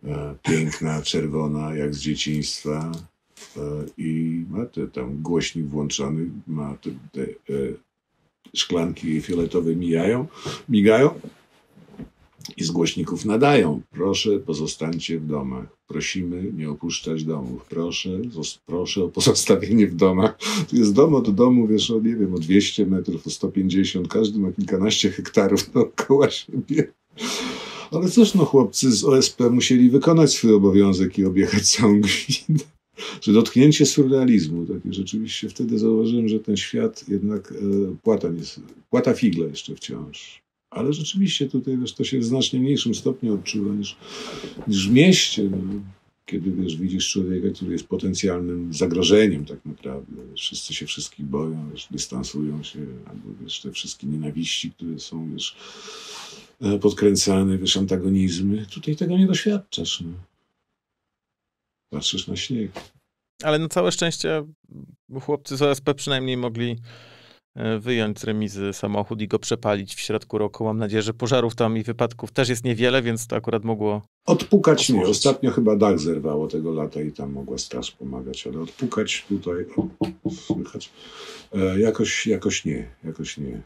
E, piękna, czerwona, jak z dzieciństwa. E, I ma te tam głośnik włączony, ma te, te e, szklanki fioletowe mijają, migają i z głośników nadają. Proszę, pozostańcie w domach. Prosimy nie opuszczać domów. Proszę, proszę o pozostawienie w domach. Tu jest dom od domu, wiesz, o nie wiem, o 200 metrów, o 150. Każdy ma kilkanaście hektarów dookoła siebie. Ale cóż, no chłopcy z OSP musieli wykonać swój obowiązek i objechać całą gminę. Że dotknięcie surrealizmu, takie rzeczywiście wtedy zauważyłem, że ten świat jednak e, płata, nie, płata figle jeszcze wciąż. Ale rzeczywiście tutaj wiesz, to się w znacznie mniejszym stopniu odczuwa niż, niż w mieście. No. Kiedy wiesz, widzisz człowieka, który jest potencjalnym zagrożeniem tak naprawdę. Wszyscy się wszystkich boją, wiesz, dystansują się, albo wiesz, te wszystkie nienawiści, które są wiesz, e, podkręcane, wiesz, antagonizmy. Tutaj tego nie doświadczasz. No. Patrzysz na śnieg. Ale na całe szczęście chłopcy z OSP przynajmniej mogli e, wyjąć z remizy samochód i go przepalić w środku roku. Mam nadzieję, że pożarów tam i wypadków też jest niewiele, więc to akurat mogło... Odpukać nie. Ostatnio chyba dach zerwało tego lata i tam mogła straż pomagać, ale odpukać tutaj o, słychać. E, jakoś, jakoś nie, jakoś nie.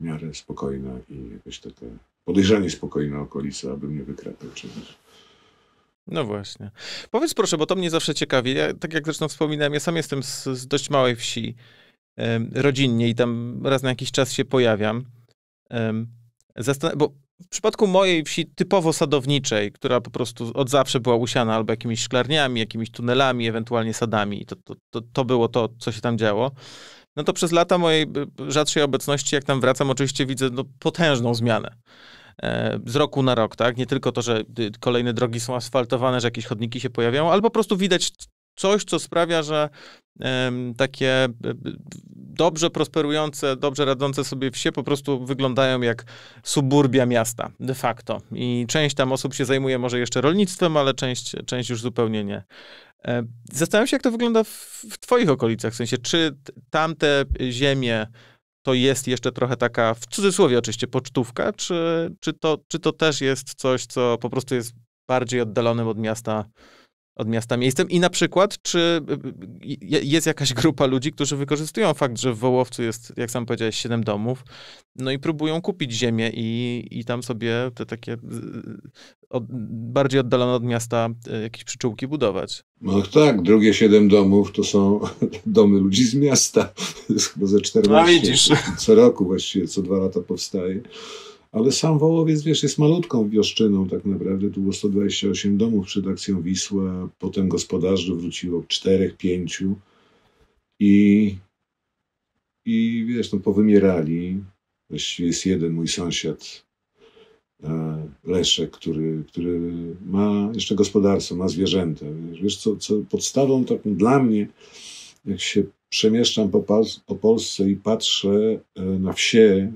W miarę spokojna i jakoś taka podejrzanie spokojna okolica, abym nie wykradł czegoś. No właśnie. Powiedz proszę, bo to mnie zawsze ciekawi. Ja, tak jak zresztą wspominałem, ja sam jestem z, z dość małej wsi em, rodzinnie i tam raz na jakiś czas się pojawiam. Em, zastan- bo w przypadku mojej wsi typowo sadowniczej, która po prostu od zawsze była usiana albo jakimiś szklarniami, jakimiś tunelami, ewentualnie sadami, to, to, to, to było to, co się tam działo. No to przez lata mojej y, rzadszej obecności, jak tam wracam, oczywiście widzę no, potężną zmianę z roku na rok, tak? Nie tylko to, że y, kolejne drogi są asfaltowane, że jakieś chodniki się pojawiają, ale po prostu widać coś, co sprawia, że takie y, dobrze prosperujące, dobrze radzące sobie wsie po prostu wyglądają jak suburbia miasta, de facto. I część tam osób się zajmuje może jeszcze rolnictwem, ale część, część już zupełnie nie. E, Zastanawiam się, jak to wygląda w, w twoich okolicach, w sensie, czy tamte ziemie to jest jeszcze trochę taka, w cudzysłowie oczywiście, pocztówka, czy, czy, to, czy to też jest coś, co po prostu jest bardziej oddalonym od miasta, od miasta miejscem? I na przykład, czy y, y, jest jakaś grupa ludzi, którzy wykorzystują fakt, że w Wołowcu jest, jak sam powiedziałeś, siedem domów, no i próbują kupić ziemię i, i tam sobie te takie y, od, bardziej oddalone od miasta jakieś przyczółki budować? No tak, drugie siedem domów to są domy ludzi z miasta. To jest chyba ze 14. No widzisz. Co roku właściwie, co dwa lata powstaje. Ale sam Wołowiec, wiesz, jest malutką wioszczyną tak naprawdę. Tu było 128 domów przed akcją Wisła. Potem gospodarzy wróciło czterech, pięciu. I, i wiesz, no powymierali. Właściwie jest jeden mój sąsiad, e, Leszek, który, który ma jeszcze gospodarstwo, ma zwierzęta. Wiesz, co, co podstawą taką dla mnie, jak się przemieszczam po, po Polsce i patrzę e, na wsie,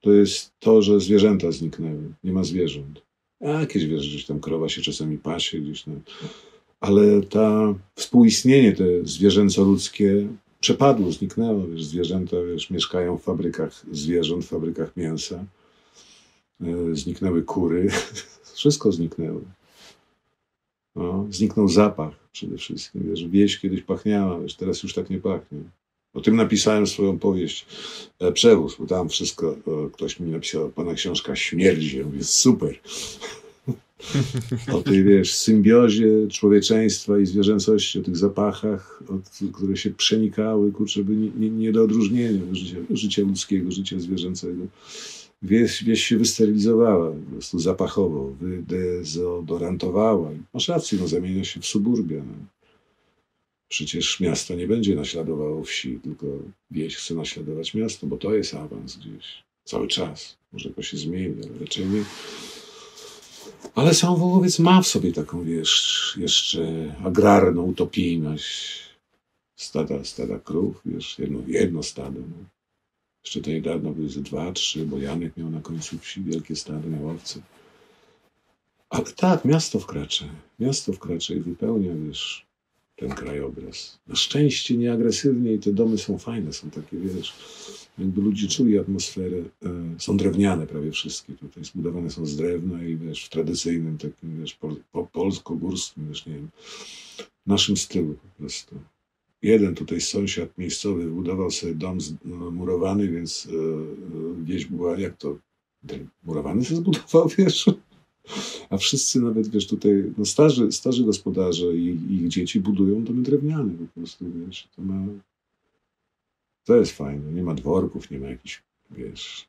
to jest to, że zwierzęta zniknęły. Nie ma zwierząt. A jakieś wiesz, gdzieś tam krowa się czasami pasie, gdzieś tam. Ale ta współistnienie te zwierzęco-ludzkie przepadło, zniknęło. Wiesz, zwierzęta wiesz, mieszkają w fabrykach zwierząt, w fabrykach mięsa. E, zniknęły kury. Wszystko zniknęło. No, zniknął zapach przede wszystkim. Wiesz, wieś kiedyś pachniała, wiesz, teraz już tak nie pachnie. O tym napisałem swoją powieść e, Przewóz, bo tam wszystko, e, ktoś mi napisał, pana książka śmierdzi, ja mówię, super. o tej, wiesz, symbiozie człowieczeństwa i zwierzęcości, o tych zapachach, od, które się przenikały, kurczę, by nie, nie, nie do odróżnienia życia, życia ludzkiego, życia zwierzęcego. Wieś, wieś się wysterylizowała, po prostu zapachowo, wydezodorantowała. Masz rację, no zamienia się w suburbia. No. Przecież miasto nie będzie naśladowało wsi, tylko wieś chce naśladować miasto, bo to jest awans gdzieś. Cały czas. Może to się zmieni, ale raczej nie. Ale sam Wołowiec ma w sobie taką, wiesz, jeszcze agrarną utopijność. Stada, stada krów, wiesz, jedno, jedno stado. No. Jeszcze to niedawno były ze dwa, trzy, bo Janek miał na końcu wsi wielkie stado, miał owce. Ale tak, miasto wkracza. Miasto wkracza i wypełnia, wiesz, ten krajobraz. Na szczęście nieagresywnie i te domy są fajne, są takie, wiesz, jakby ludzie czuli atmosferę. E, są drewniane prawie wszystkie tutaj, zbudowane są z drewna i wiesz, w tradycyjnym takim, wiesz, po, po polsko-górskim, wiesz, nie wiem, naszym stylu po prostu. Jeden tutaj sąsiad miejscowy budował sobie dom no, murowany, więc e, wieś była, jak to, murowany się zbudował, wiesz? A wszyscy nawet, wiesz, tutaj, no starzy, starzy gospodarze i ich dzieci budują domy drewniane po prostu, wiesz. To, ma, to jest fajne. Nie ma dworków, nie ma jakichś, wiesz.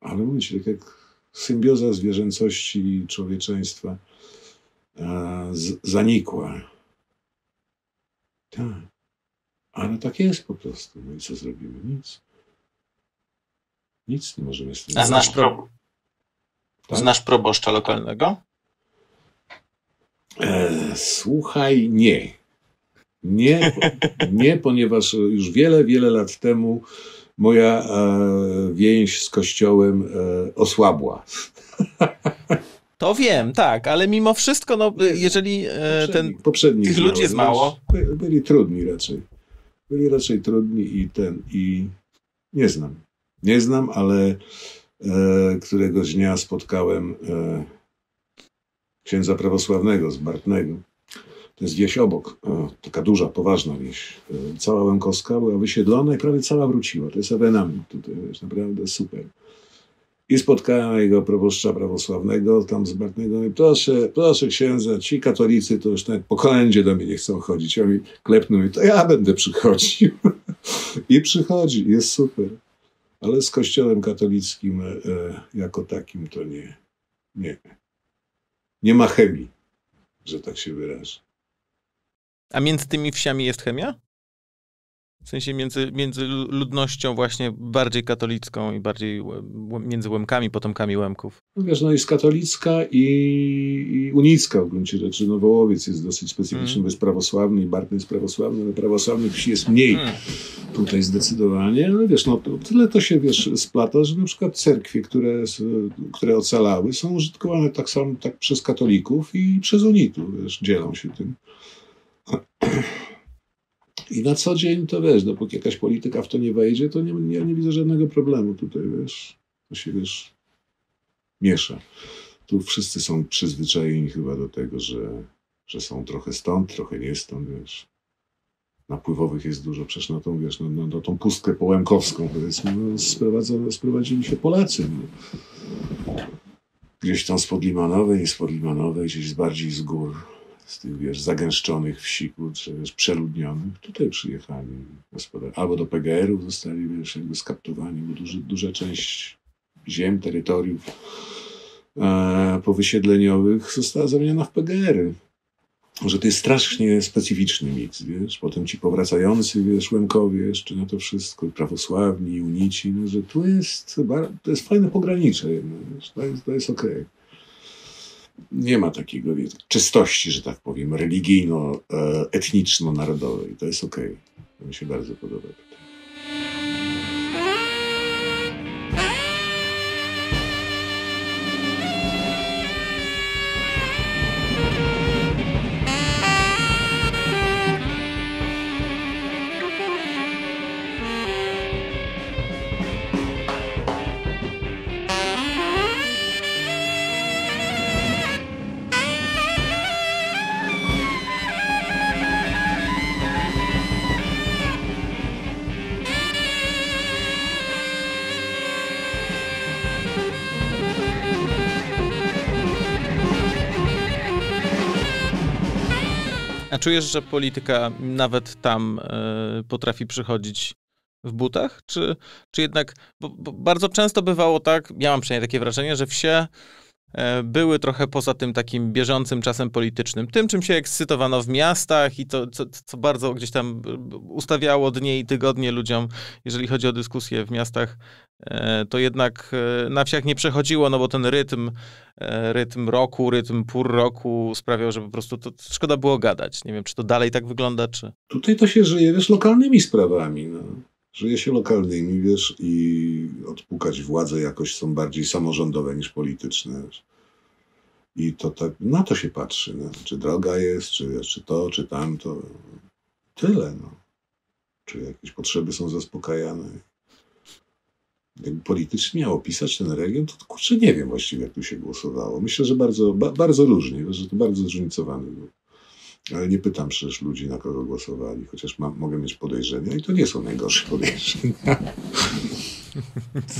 Ale mówicie, tak jak symbioza zwierzęcości i człowieczeństwa zanikła. Tak. Ale tak jest po prostu. No i co zrobimy? Nic. Nic nie możemy z tym A znasz, pro... tak? znasz proboszcza lokalnego? E, słuchaj, nie. Nie, nie, ponieważ już wiele, wiele lat temu moja e, więź z kościołem e, osłabła. To wiem, tak, ale mimo wszystko, no, jeżeli e, ten, poprzedni tych ludzi jest mało. Byli, byli trudni raczej. Byli raczej trudni i ten, i nie znam. Nie znam, ale któregoś dnia spotkałem e, księdza prawosławnego z Bartnego. To jest wieś obok, e, taka duża, poważna wieś. E, cała Łękowska była wysiedlona i prawie cała wróciła. To jest ewenament tutaj, wiesz, naprawdę super. I spotkałem jego proboszcza prawosławnego, tam z Bartnego, i proszę, proszę księdza, ci katolicy to już nawet po kolędzie do mnie nie chcą chodzić. Oni klepną mi, to ja będę przychodził. I przychodzi, jest super. Ale z kościołem katolickim e, jako takim to nie. Nie. Nie ma chemii, że tak się wyrażę. A między tymi wsiami jest chemia? W sensie między, między ludnością właśnie bardziej katolicką i bardziej między Łemkami, potomkami Łemków. Wiesz, no jest katolicka i, i unicka w gruncie rzeczy. No Wołowiec jest dosyć specyficzny, mm. bo jest prawosławny i Bartny jest prawosławny, ale prawosławnych wsi jest mniej mm. tutaj zdecydowanie. Ale wiesz, no to, tyle to się, wiesz, splata, że na przykład cerkwie, które, które ocalały są użytkowane tak samo tak przez katolików i przez unitów, wiesz, dzielą się tym. I na co dzień to wiesz, dopóki jakaś polityka w to nie wejdzie, to nie, ja nie widzę żadnego problemu tutaj, wiesz. To się, wiesz, miesza. Tu wszyscy są przyzwyczajeni chyba do tego, że, że są trochę stąd, trochę nie stąd, wiesz. Napływowych jest dużo, przecież na tą, wiesz, na, na, na tą pustkę połękowską, powiedzmy, no, sprowadzili się Polacy. No. Gdzieś tam spod Limanowej, spod Limanowej, gdzieś bardziej z gór z tych, wiesz, zagęszczonych wsi, czy wiesz, przeludnionych, tutaj przyjechali gospodarze. Albo do PGR-ów zostali, wiesz, jakby skaptowani, bo duży, duża część ziem, terytoriów e, powysiedleniowych została zamieniona w PGR-y. że to jest strasznie specyficzny miks, wiesz, potem ci powracający, wiesz, Łemkowie jeszcze na to wszystko, prawosławni, unici, no, że tu jest, to jest fajne pogranicze, wiesz, to jest, to jest okej. Okay. Nie ma takiego wiesz, czystości, że tak powiem, religijno-etniczno-narodowej, to jest okej. Okay. To mi się bardzo podoba. Czujesz, że polityka nawet tam y, potrafi przychodzić w butach? Czy, czy jednak, bo, bo bardzo często bywało tak, ja mam przynajmniej takie wrażenie, że wsie e, były trochę poza tym takim bieżącym czasem politycznym. Tym, czym się ekscytowano w miastach i to, co, co bardzo gdzieś tam ustawiało dnie i tygodnie ludziom, jeżeli chodzi o dyskusje w miastach, e, to jednak na wsiach nie przechodziło, no bo ten rytm E, rytm roku, rytm pór roku sprawiał, że po prostu to szkoda było gadać. Nie wiem, czy to dalej tak wygląda, czy... Tutaj to się żyje, wiesz, lokalnymi sprawami, no. Żyje się lokalnymi, wiesz, i odpukać władze jakoś są bardziej samorządowe niż polityczne. I to tak, na to się patrzy, no. czy droga jest, czy, czy to, czy tamto. Tyle, no. Czy jakieś potrzeby są zaspokajane jakby politycznie opisać ten region, to kurczę nie wiem właściwie, jak tu się głosowało. Myślę, że bardzo, ba, bardzo różnie, że to bardzo zróżnicowany był. Ale nie pytam przecież ludzi, na kogo głosowali, chociaż mam, mogę mieć podejrzenia i to nie są najgorsze podejrzenia.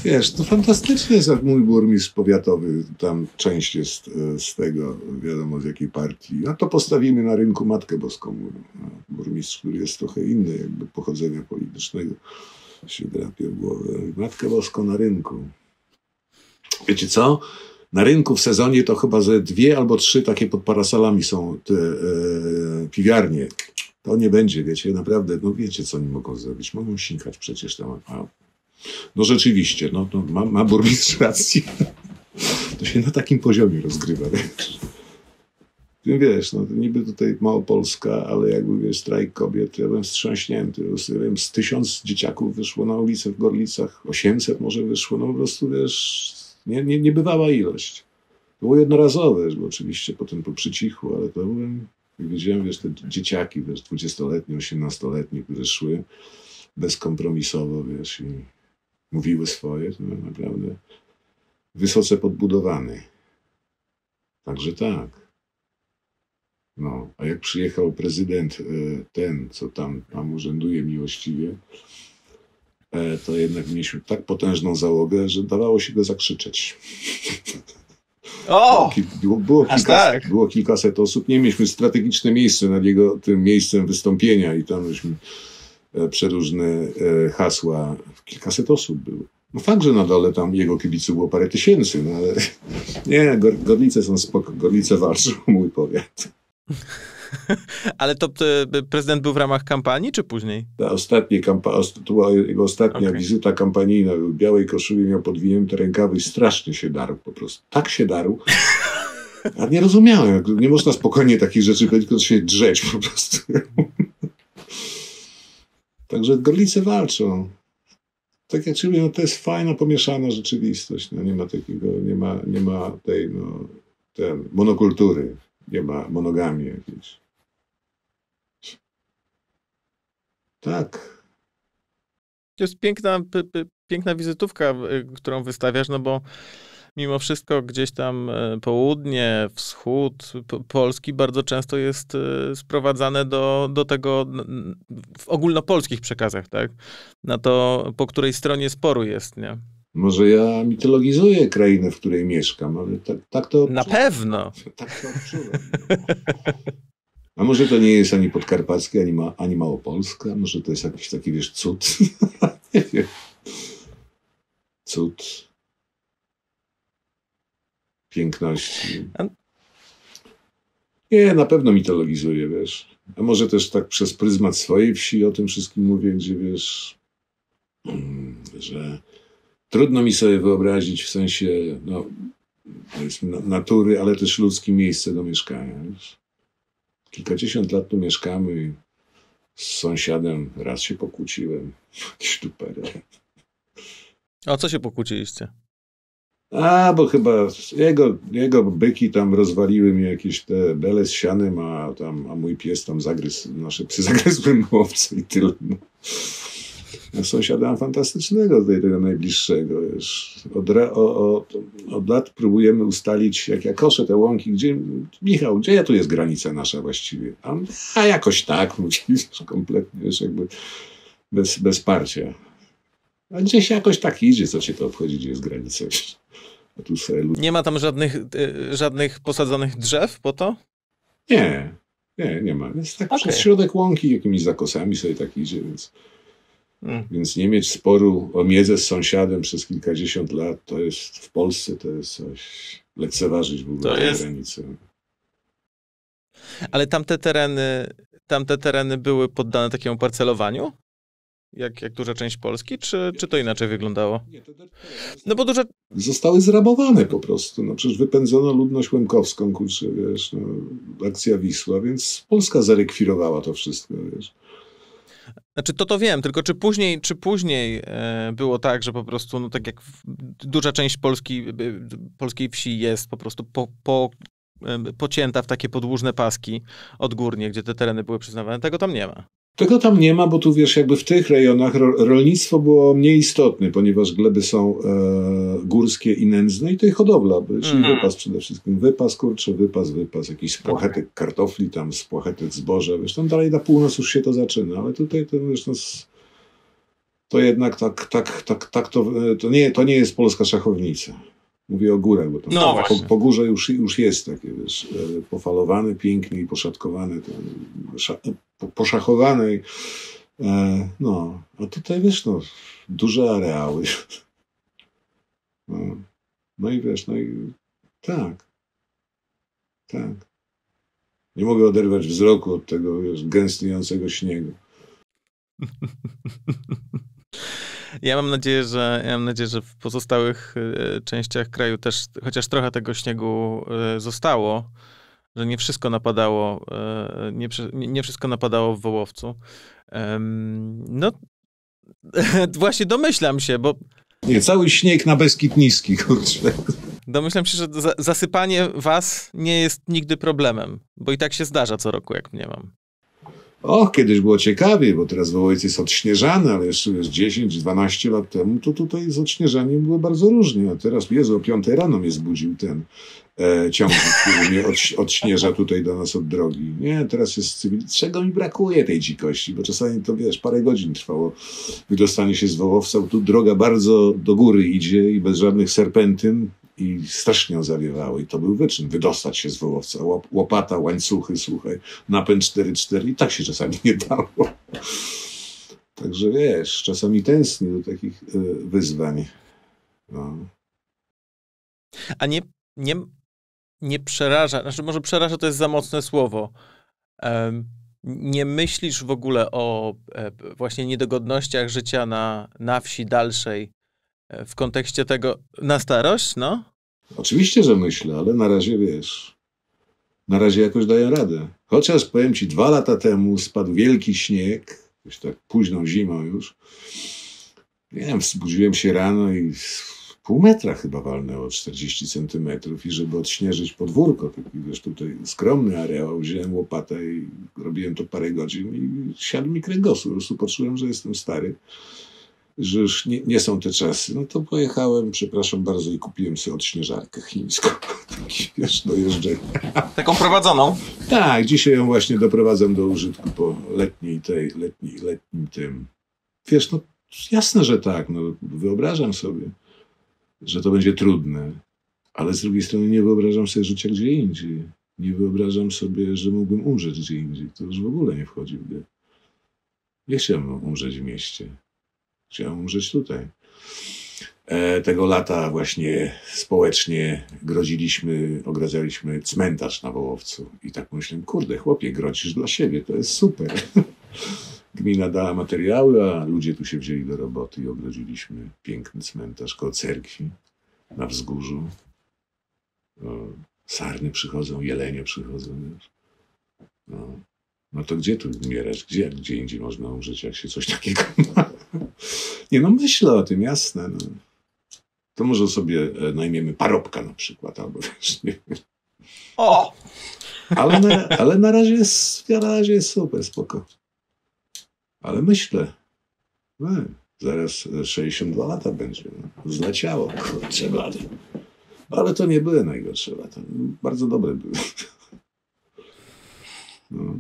Wiesz, to fantastycznie jest, jak mój burmistrz powiatowy, tam część jest e, z tego, wiadomo z jakiej partii, a to postawimy na rynku Matkę Boską. No, burmistrz, który jest trochę inny jakby pochodzenia politycznego się drapie w głowę. Matkę Boską na rynku. Wiecie co? Na rynku w sezonie to chyba ze dwie albo trzy takie pod parasolami są te e, piwiarnie. To nie będzie, wiecie, naprawdę, no wiecie, co oni mogą zrobić. Mogą sinkać przecież tam. A, no rzeczywiście, no, no ma, ma burmistrz rację. To się na takim poziomie rozgrywa, wiesz. Wiesz, no niby tutaj Małopolska, ale jakby wiesz, strajk kobiet, ja byłem wstrząśnięty. Ja wiem, z tysiąc dzieciaków wyszło na ulicę w Gorlicach, 800 może wyszło, no po prostu wiesz, nie, nie, niebywała ilość. To było jednorazowe, bo oczywiście potem po przycichu, ale to byłem, jak widziałem, wiesz, te dzieciaki, wiesz, 20-letnie, 18-letnie, które szły bezkompromisowo, wiesz, i mówiły swoje, to naprawdę wysoce podbudowany. Także tak. No, a jak przyjechał prezydent, e, ten, co tam, tam urzęduje miłościwie, to jednak mieliśmy tak potężną załogę, że dawało się go zakrzyczeć. O! Było, było, kilka, tak. było kilkaset osób. Nie mieliśmy strategiczne miejsce nad jego tym miejscem wystąpienia i tam myśmy e, przeróżne hasła. Kilkaset osób było. No fakt, że na dole tam jego kibiców było parę tysięcy, no ale nie, Gorlice są spoko, Gorlice walczą, mój powiat. Ale to prezydent był w ramach kampanii, czy później? Ta ostatnia kampa- to była jego ostatnia okay. wizyta kampanijna. W białej koszuli miał podwinięte rękawy i strasznie się darł po prostu. Tak się darł. Ja nie rozumiałem. Nie można spokojnie takich rzeczy powiedzieć, tylko się drzeć po prostu. Także gorlice walczą. Tak jak czyli, no to jest fajna, pomieszana rzeczywistość. No, nie ma takiego, nie ma, nie ma tej, no, ten, monokultury ma monogami jakiejś. Tak. To jest piękna, piękna wizytówka, którą wystawiasz, no bo mimo wszystko gdzieś tam e, południe, wschód Polski bardzo często jest e, sprowadzane do, do tego w ogólnopolskich przekazach, tak? Na to, po której stronie sporu jest, nie? Może ja mitologizuję krainę, w której mieszkam, ale tak, tak to. Na pewno. Tak to odczuwam. A może to nie jest ani podkarpackie, ani, ma, ani małopolska? Może to jest jakiś taki, wiesz, cud? nie wiem. Cud piękności. Nie, na pewno mitologizuję, wiesz. A może też tak przez pryzmat swojej wsi o tym wszystkim mówię, gdzie wiesz, że trudno mi sobie wyobrazić w sensie, no, natury, ale też ludzkie miejsce do mieszkania. Kilkadziesiąt lat tu mieszkamy i z sąsiadem raz się pokłóciłem. Jakiś duperę. A co się pokłóciliście? A, bo chyba jego, jego byki tam rozwaliły mi jakieś te bele z sianem, a, tam, a mój pies tam zagryzł, nasze psy zagryzły mu owce i tyle. No. Ja sąsiada fantastycznego, tutaj tego najbliższego. Od, od lat próbujemy ustalić, jak ja koszę te łąki, gdzie, Michał, gdzie tu jest granica nasza właściwie? A, a jakoś tak, mówisz, kompletnie, wiesz, jakby bez, bez parcia. A gdzieś jakoś tak idzie, co cię to obchodzi, gdzie jest granica. Nie ma tam żadnych, y, żadnych posadzonych drzew po to? Nie, nie, nie ma. Jest tak okay. przez środek łąki jakimiś zakosami sobie tak idzie, więc, hmm. więc nie mieć sporu o miedzę z sąsiadem przez kilkadziesiąt lat, to jest w Polsce to jest coś lekceważyć w ogóle to jest... granicę. Ale tamte tereny, tamte tereny były poddane takiemu parcelowaniu? jak, jak duża część Polski, czy, czy to inaczej wyglądało? No bo duża... Zostały zrabowane po prostu. No przecież wypędzono ludność łemkowską, kurczę, wiesz, no, akcja Wisła, więc Polska zarekwirowała to wszystko, wiesz. Znaczy to to wiem, tylko czy później, czy później e, było tak, że po prostu, no tak jak duża część Polski, e, polskiej wsi jest po prostu po, po, e, pocięta w takie podłużne paski odgórnie, gdzie te tereny były przyznawane, tego tam nie ma. Tego tam nie ma, bo tu wiesz, jakby w tych rejonach rolnictwo było mniej istotne, ponieważ gleby są e, górskie i nędzne i to i hodowla, czyli mm. wypas przede wszystkim. Wypas, kurczę, wypas, wypas, jakiś spłachetek okay. kartofli tam, spłachetek zboża, wiesz, tam dalej na północ już się to zaczyna, ale tutaj to wiesz, no, to jednak tak, tak, tak, tak to, to, nie, to nie jest polska szachownica. Mówię o górach, bo tam no po, po, górze już, już jest takie, wiesz, e, pofalowane pięknie i poszatkowany, ten, poszachowanej. E, no, a tutaj wiesz, no, duże areały. No, no i wiesz, no i tak. Tak. Nie mogę oderwać wzroku od tego wiesz, gęstniejącego śniegu. Ja mam nadzieję, że ja mam nadzieję, że w pozostałych e, częściach kraju też chociaż trochę tego śniegu zostało że nie wszystko napadało, e, nie, nie wszystko napadało w Wołowcu. No, właśnie domyślam się, bo... Nie, cały śnieg na Beskid Niski, kurczę. Domyślam się, że zasypanie was nie jest nigdy problemem, bo i tak się zdarza co roku, jak mnie mam. O, kiedyś było ciekawie, bo teraz Wołowiec jest odśnieżany, ale jeszcze jest 10-12 lat temu, to tutaj z odśnieżaniem było bardzo różnie. A teraz, Jezu, o 5 rano mnie zbudził ten e, ciągnik, który mnie od, odśnieża tutaj do nas od drogi. Nie, teraz jest cywil... Czego mi brakuje tej dzikości? Bo czasami to, wiesz, parę godzin trwało wydostanie się z Wołowca, bo tu droga bardzo do góry idzie i bez żadnych serpentyn i strasznie ją zawiewało. I to był wyczyn, wydostać się z Wołowca. Łopata, łańcuchy, słuchaj, napęd 4-4 i tak się czasami nie dało. Także wiesz, czasami tęsknię do takich y, wyzwań. No. A nie, nie, nie przeraża, znaczy może przeraża to jest za mocne słowo. Nie myślisz w ogóle o e, właśnie niedogodnościach życia na, na wsi dalszej e, w kontekście tego na starość, no? Oczywiście, że myślę, ale na razie wiesz, na razie jakoś daję radę. Chociaż powiem ci, dwa lata temu spadł wielki śnieg, już tak późną zimą już. Nie wiem, zbudziłem się rano i pół metra chyba walnęło, 40 centymetrów i żeby odśnieżyć podwórko, taki wiesz, tutaj skromny areał, wziąłem łopatę i robiłem to parę godzin i siadł mi kręgosłup. Po prostu poczułem, że jestem stary, że już nie, nie, są te czasy. No to pojechałem, przepraszam bardzo, i kupiłem sobie odśnieżarkę chińską. Taki, wiesz, do jeżdżenia. Taką prowadzoną? Tak, dzisiaj ją właśnie doprowadzam do użytku po letniej tej, letniej, letnim tym. Wiesz, no jasne, że tak, no wyobrażam sobie że to będzie trudne, ale z drugiej strony nie wyobrażam sobie życia gdzie indziej. Nie wyobrażam sobie, że mógłbym umrzeć gdzie indziej. To już w ogóle nie wchodzi w grę. Nie chciałem umrzeć w mieście. Chciałem umrzeć tutaj. e, tego lata właśnie społecznie grodziliśmy, ogradzaliśmy cmentarz na Wołowcu. I tak myślałem, kurde, chłopie, grodzisz dla siebie, to jest super. Gmina dała materiały, a ludzie tu się wzięli do roboty i ogrodziliśmy piękny cmentarz koło cerkwi na wzgórzu. O, sarny przychodzą, jelenie przychodzą. No. no to gdzie tu umierać? Gdzie, gdzie indziej można umrzeć, jak się coś takiego ma? Nie no, myślę o tym, jasne. No. To może sobie e, najmiemy parobka na przykład, albo wiesz, nie. O! Ale na, ale na razie jest, na razie jest super, spoko. Ale myślę, no, zaraz 62 lata będzie. No. Zleciało, kurczę, blady. Ale to nie były najgorsze lata. Bardzo dobre były. No.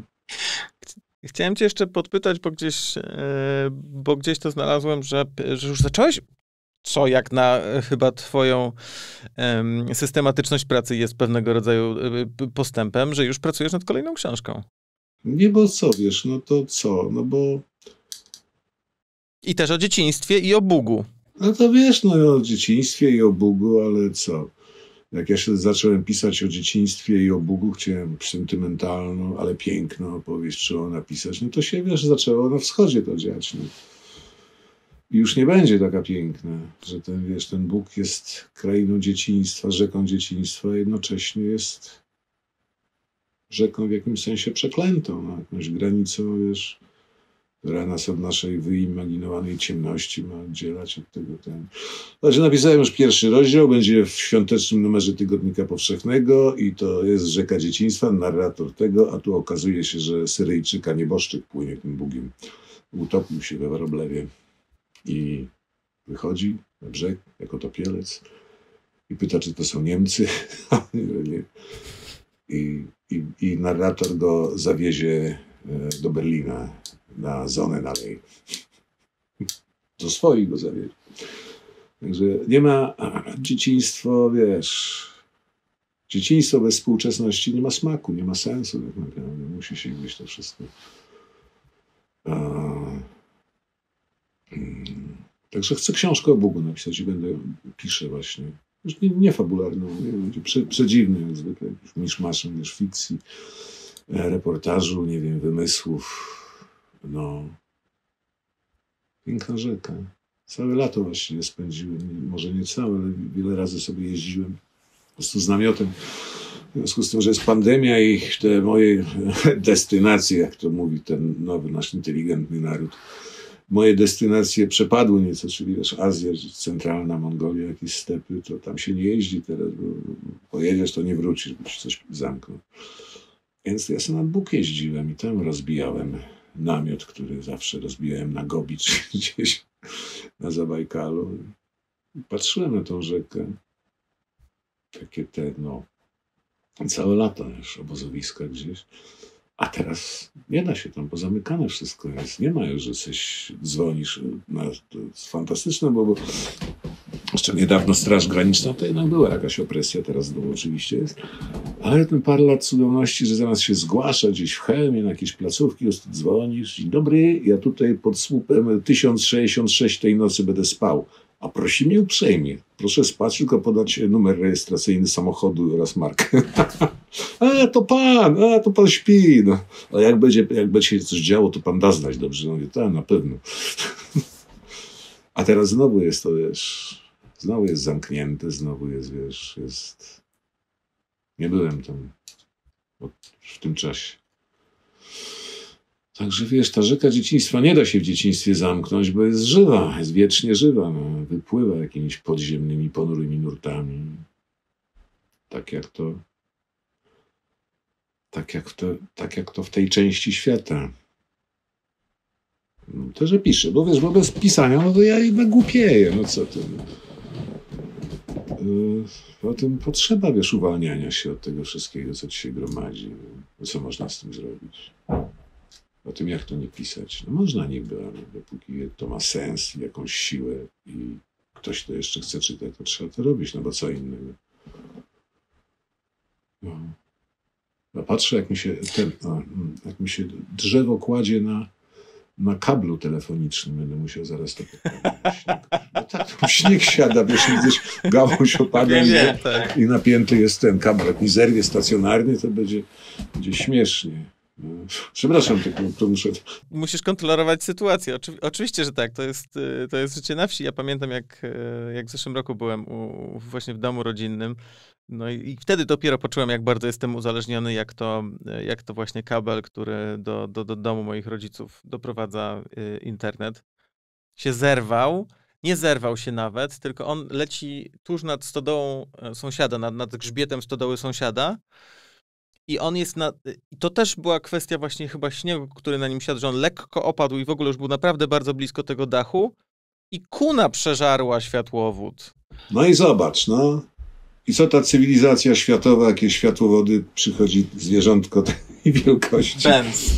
Chciałem cię jeszcze podpytać, bo gdzieś, e, bo gdzieś to znalazłem, że, że już zacząłeś, co jak na e, chyba twoją em, systematyczność pracy jest pewnego rodzaju e, postępem, że już pracujesz nad kolejną książką. Nie, bo co, wiesz, no to co, no bo I też o dzieciństwie i o Bugu. No to wiesz, no o dzieciństwie i o Bugu, ale co? Jak ja się zacząłem pisać o dzieciństwie i o Bugu, chciałem sentymentalną, ale piękną opowieść trzeba napisać, no to się, wiesz, zaczęło na wschodzie to dziać. No. I już nie będzie taka piękna, że ten, wiesz, ten Bóg jest krainą dzieciństwa, rzeką dzieciństwa, a jednocześnie jest rzeką w jakimś sensie przeklętą, no, jakąś granicą, wiesz, która nas od naszej wyimaginowanej ciemności ma oddzielać od tego. Ten. Znaczy napisałem już pierwszy rozdział, będzie w świątecznym numerze Tygodnika Powszechnego i to jest Rzeka Dzieciństwa, narrator tego, a tu okazuje się, że Syryjczyka nieboszczyk płynie tym Bugiem. Utopił się we Wroblewie i wychodzi na brzeg jako topielec i pyta, czy to są Niemcy. nie, nie. I, i, I narrator go zawiezie e, do Berlina na zonę dalej. Do swoich go. Także nie ma dzieciństwo, wiesz, dzieciństwo bez współczesności nie ma smaku, nie ma sensu tak naprawdę. Musi się gdzieś to wszystko. A, mm, Także chcę książkę o Bogu napisać i będę, piszę właśnie. Już nie, nie fabularną, nie, będzie prze, przedziwny jak zwykle, już miszmaszem niż fikcji, e, reportażu, nie wiem, wymysłów. No. Piękna rzeka. Całe lato właściwie spędziłem, może nie całe, ale wiele razy sobie jeździłem po prostu z namiotem. W związku z tym, że jest pandemia i te moje destynacje, jak to mówi ten nowy nasz inteligentny naród, moje destynacje przepadły nieco, czyli wiesz, Azja, centralna Mongolia, jakieś stepy, to tam się nie jeździ teraz, bo pojedziesz, to nie wrócisz, bo się coś zamknął. Więc ja sobie na Bóg jeździłem i tam rozbijałem namiot, który zawsze rozbijałem na Gobi czy gdzieś na Zabajkalu. I patrzyłem na tą rzekę. Takie te, no, całe lata już obozowiska gdzieś. A teraz nie da się tam, pozamykane wszystko jest. Nie ma już, że coś dzwonisz. No, to jest fantastyczne, bo, bo jeszcze niedawno Straż Graniczna to jednak była jakaś opresja, teraz znowu oczywiście jest. Ale ten parę lat cudowności, że zamiast się zgłasza gdzieś w Chełmie, na jakieś placówki, już tu dzwonisz. Dzień dobry, ja tutaj pod słupem 1066 tej nocy będę spał. A prosi mnie uprzejmie. Proszę spać, tylko podać numer rejestracyjny samochodu oraz markę. A, to pan, a, to pan śpi. No. A jak będzie, jak będzie się coś działo, to pan da znać dobrze. No mówię, tak, na pewno. A teraz znowu jest to, wiesz, znowu jest zamknięte, znowu jest, wiesz, jest... Nie byłem tam w tym czasie. Także wiesz, ta rzeka dzieciństwa nie da się w dzieciństwie zamknąć, bo jest żywa, jest wiecznie żywa. No. Wypływa jakimiś podziemnymi, ponurymi nurtami. Tak jak to tak jak to, tak jak to w tej części świata. No, to, że piszę, bo wiesz, bo bez pisania, no to ja jednak głupieję, no co ty. no. O tym potrzeba, wiesz, uwalniania się od tego wszystkiego, co ci się gromadzi. No, Co można z tym zrobić? O tym, jak to nie pisać. No można niby, ale dopóki to ma sens i jakąś siłę i ktoś to jeszcze chce czytać, to trzeba to robić, no bo co innego. No. No patrzę, jak mi się, ten, a, mm, jak mi się drzewo kładzie na, na kablu telefonicznym będę musiał zaraz to poprawić. No tak, tu śnieg siada, wiesz, gdzieś gałąź opada i, tak. i napięty jest ten kabel. Jak mi zerwie stacjonarny, to będzie, będzie śmiesznie. No. Przepraszam, tylko to muszę... Musisz kontrolować sytuację. Oczy, oczywiście, że tak. To jest, y, to jest życie na wsi. Ja pamiętam, jak, y, jak w zeszłym roku byłem u, właśnie w domu rodzinnym. No i, i wtedy dopiero poczułem, jak bardzo jestem uzależniony, jak to, y, jak to właśnie kabel, który do, do, do domu moich rodziców doprowadza y, internet, się zerwał. Nie zerwał się nawet, tylko on leci tuż nad stodołą e, sąsiada, nad, nad grzbietem stodoły sąsiada. I on jest na. I to też była kwestia właśnie chyba śniegu, który na nim siadł, że on lekko opadł i w ogóle już był naprawdę bardzo blisko tego dachu. I kuna przeżarła światłowód. No i zobacz, no. I co ta cywilizacja światowa, jakie światłowody przychodzi zwierzątko tej wielkości? Benz.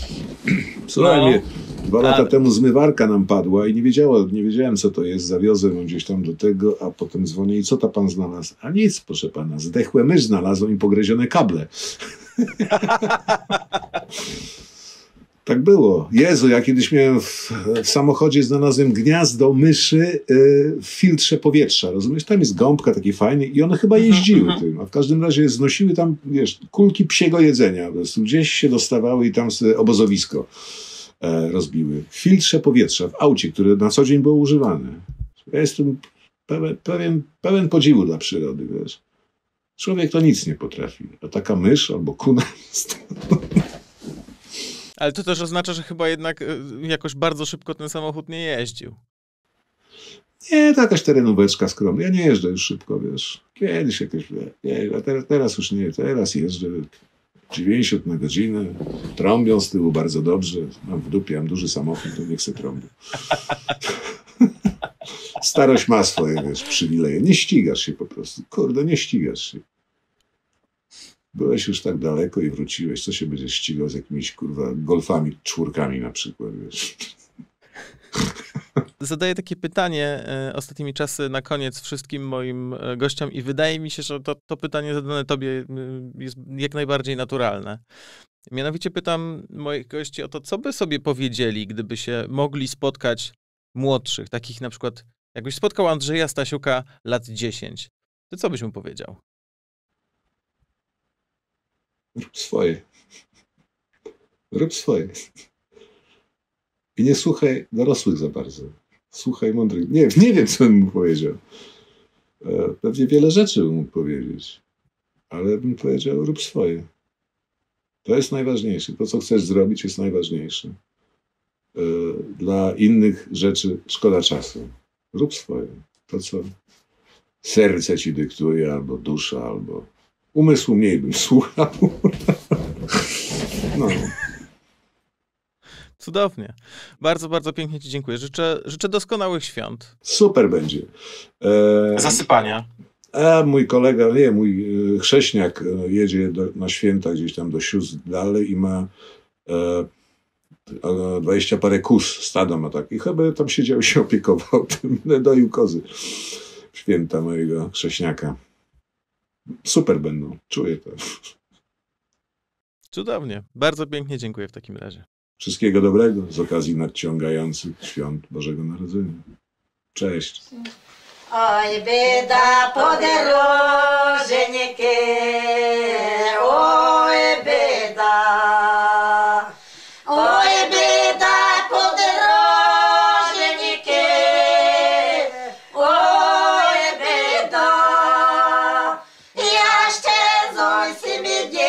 Słuchaj No. mnie, dwa lata Ale- temu zmywarka nam padła i nie, wiedziała, nie wiedziałem, co to jest. Zawiozłem ją gdzieś tam do tego, a potem dzwonię i co ta pan znalazł? A nic, proszę pana, zdechłe mysz znalazłem i pogryzione kable. Tak było. Jezu, ja kiedyś miałem w, w samochodzie, znalazłem gniazdo myszy y, w filtrze powietrza. Rozumiesz? Tam jest gąbka taki fajny i one chyba jeździły tym. A w każdym razie znosiły tam, wiesz, kulki psiego jedzenia. Po prostu gdzieś się dostawały i tam obozowisko e, rozbiły. W filtrze powietrza, w aucie, które na co dzień było używane. Ja jestem pełen, pełen, pełen podziwu dla przyrody, wiesz. Człowiek to nic nie potrafi. A taka mysz albo kuna jest... Ale to też oznacza, że chyba jednak y, jakoś bardzo szybko ten samochód nie jeździł. Nie, to jakaś terenóweczka skromna. Ja nie jeżdżę już szybko, wiesz. Kiedyś jakieś, nie, a teraz, teraz już nie. Teraz jeżdżę 90 na godzinę. Trąbią z tyłu bardzo dobrze. Mam w dupie, mam duży samochód, to nie chcę trąbić. Starość ma swoje, wiesz, przywileje. Nie ścigasz się po prostu. Kurde, nie ścigasz się. Byłeś już tak daleko i wróciłeś. Co się będziesz ścigał z jakimiś, kurwa, golfami, czwórkami na przykład, wiesz. Zadaję takie pytanie e, ostatnimi czasy na koniec wszystkim moim e, gościom i wydaje mi się, że to, to pytanie zadane tobie y, jest jak najbardziej naturalne. Mianowicie pytam moich gości o to, co by sobie powiedzieli, gdyby się mogli spotkać młodszych, takich na przykład, jakbyś spotkał Andrzeja Stasiuka lat 10, to co byś mu powiedział? Rób swoje. Rób swoje. I nie słuchaj dorosłych za bardzo. Słuchaj mądrych. Nie, nie wiem, co bym mu powiedział. E, Pewnie wiele rzeczy bym mógł powiedzieć. Ale bym powiedział, rób swoje. To jest najważniejsze. To, co chcesz zrobić, jest najważniejsze. E, Dla innych rzeczy szkoda czasu. Rób swoje. To, co serce ci dyktuje, albo dusza, albo umysłu mniej bym słuchał. No. Cudownie. Bardzo, bardzo pięknie ci dziękuję. Życzę, życzę doskonałych świąt. Super będzie. E, Zasypania. a mój kolega, nie, mój e, chrześniak e, jedzie do, na święta gdzieś tam do sióstr dalej i ma e, e, 20 parę kus, stada ma tak. I chyba tam siedział i się opiekował tym, doił kozy. Święta mojego chrześniaka super będą. Czuję to. Cudownie. Bardzo pięknie dziękuję w takim razie. Wszystkiego dobrego z okazji nadciągających świąt Bożego Narodzenia. Cześć. Oj, bieda po drodze niekiedy, Happy New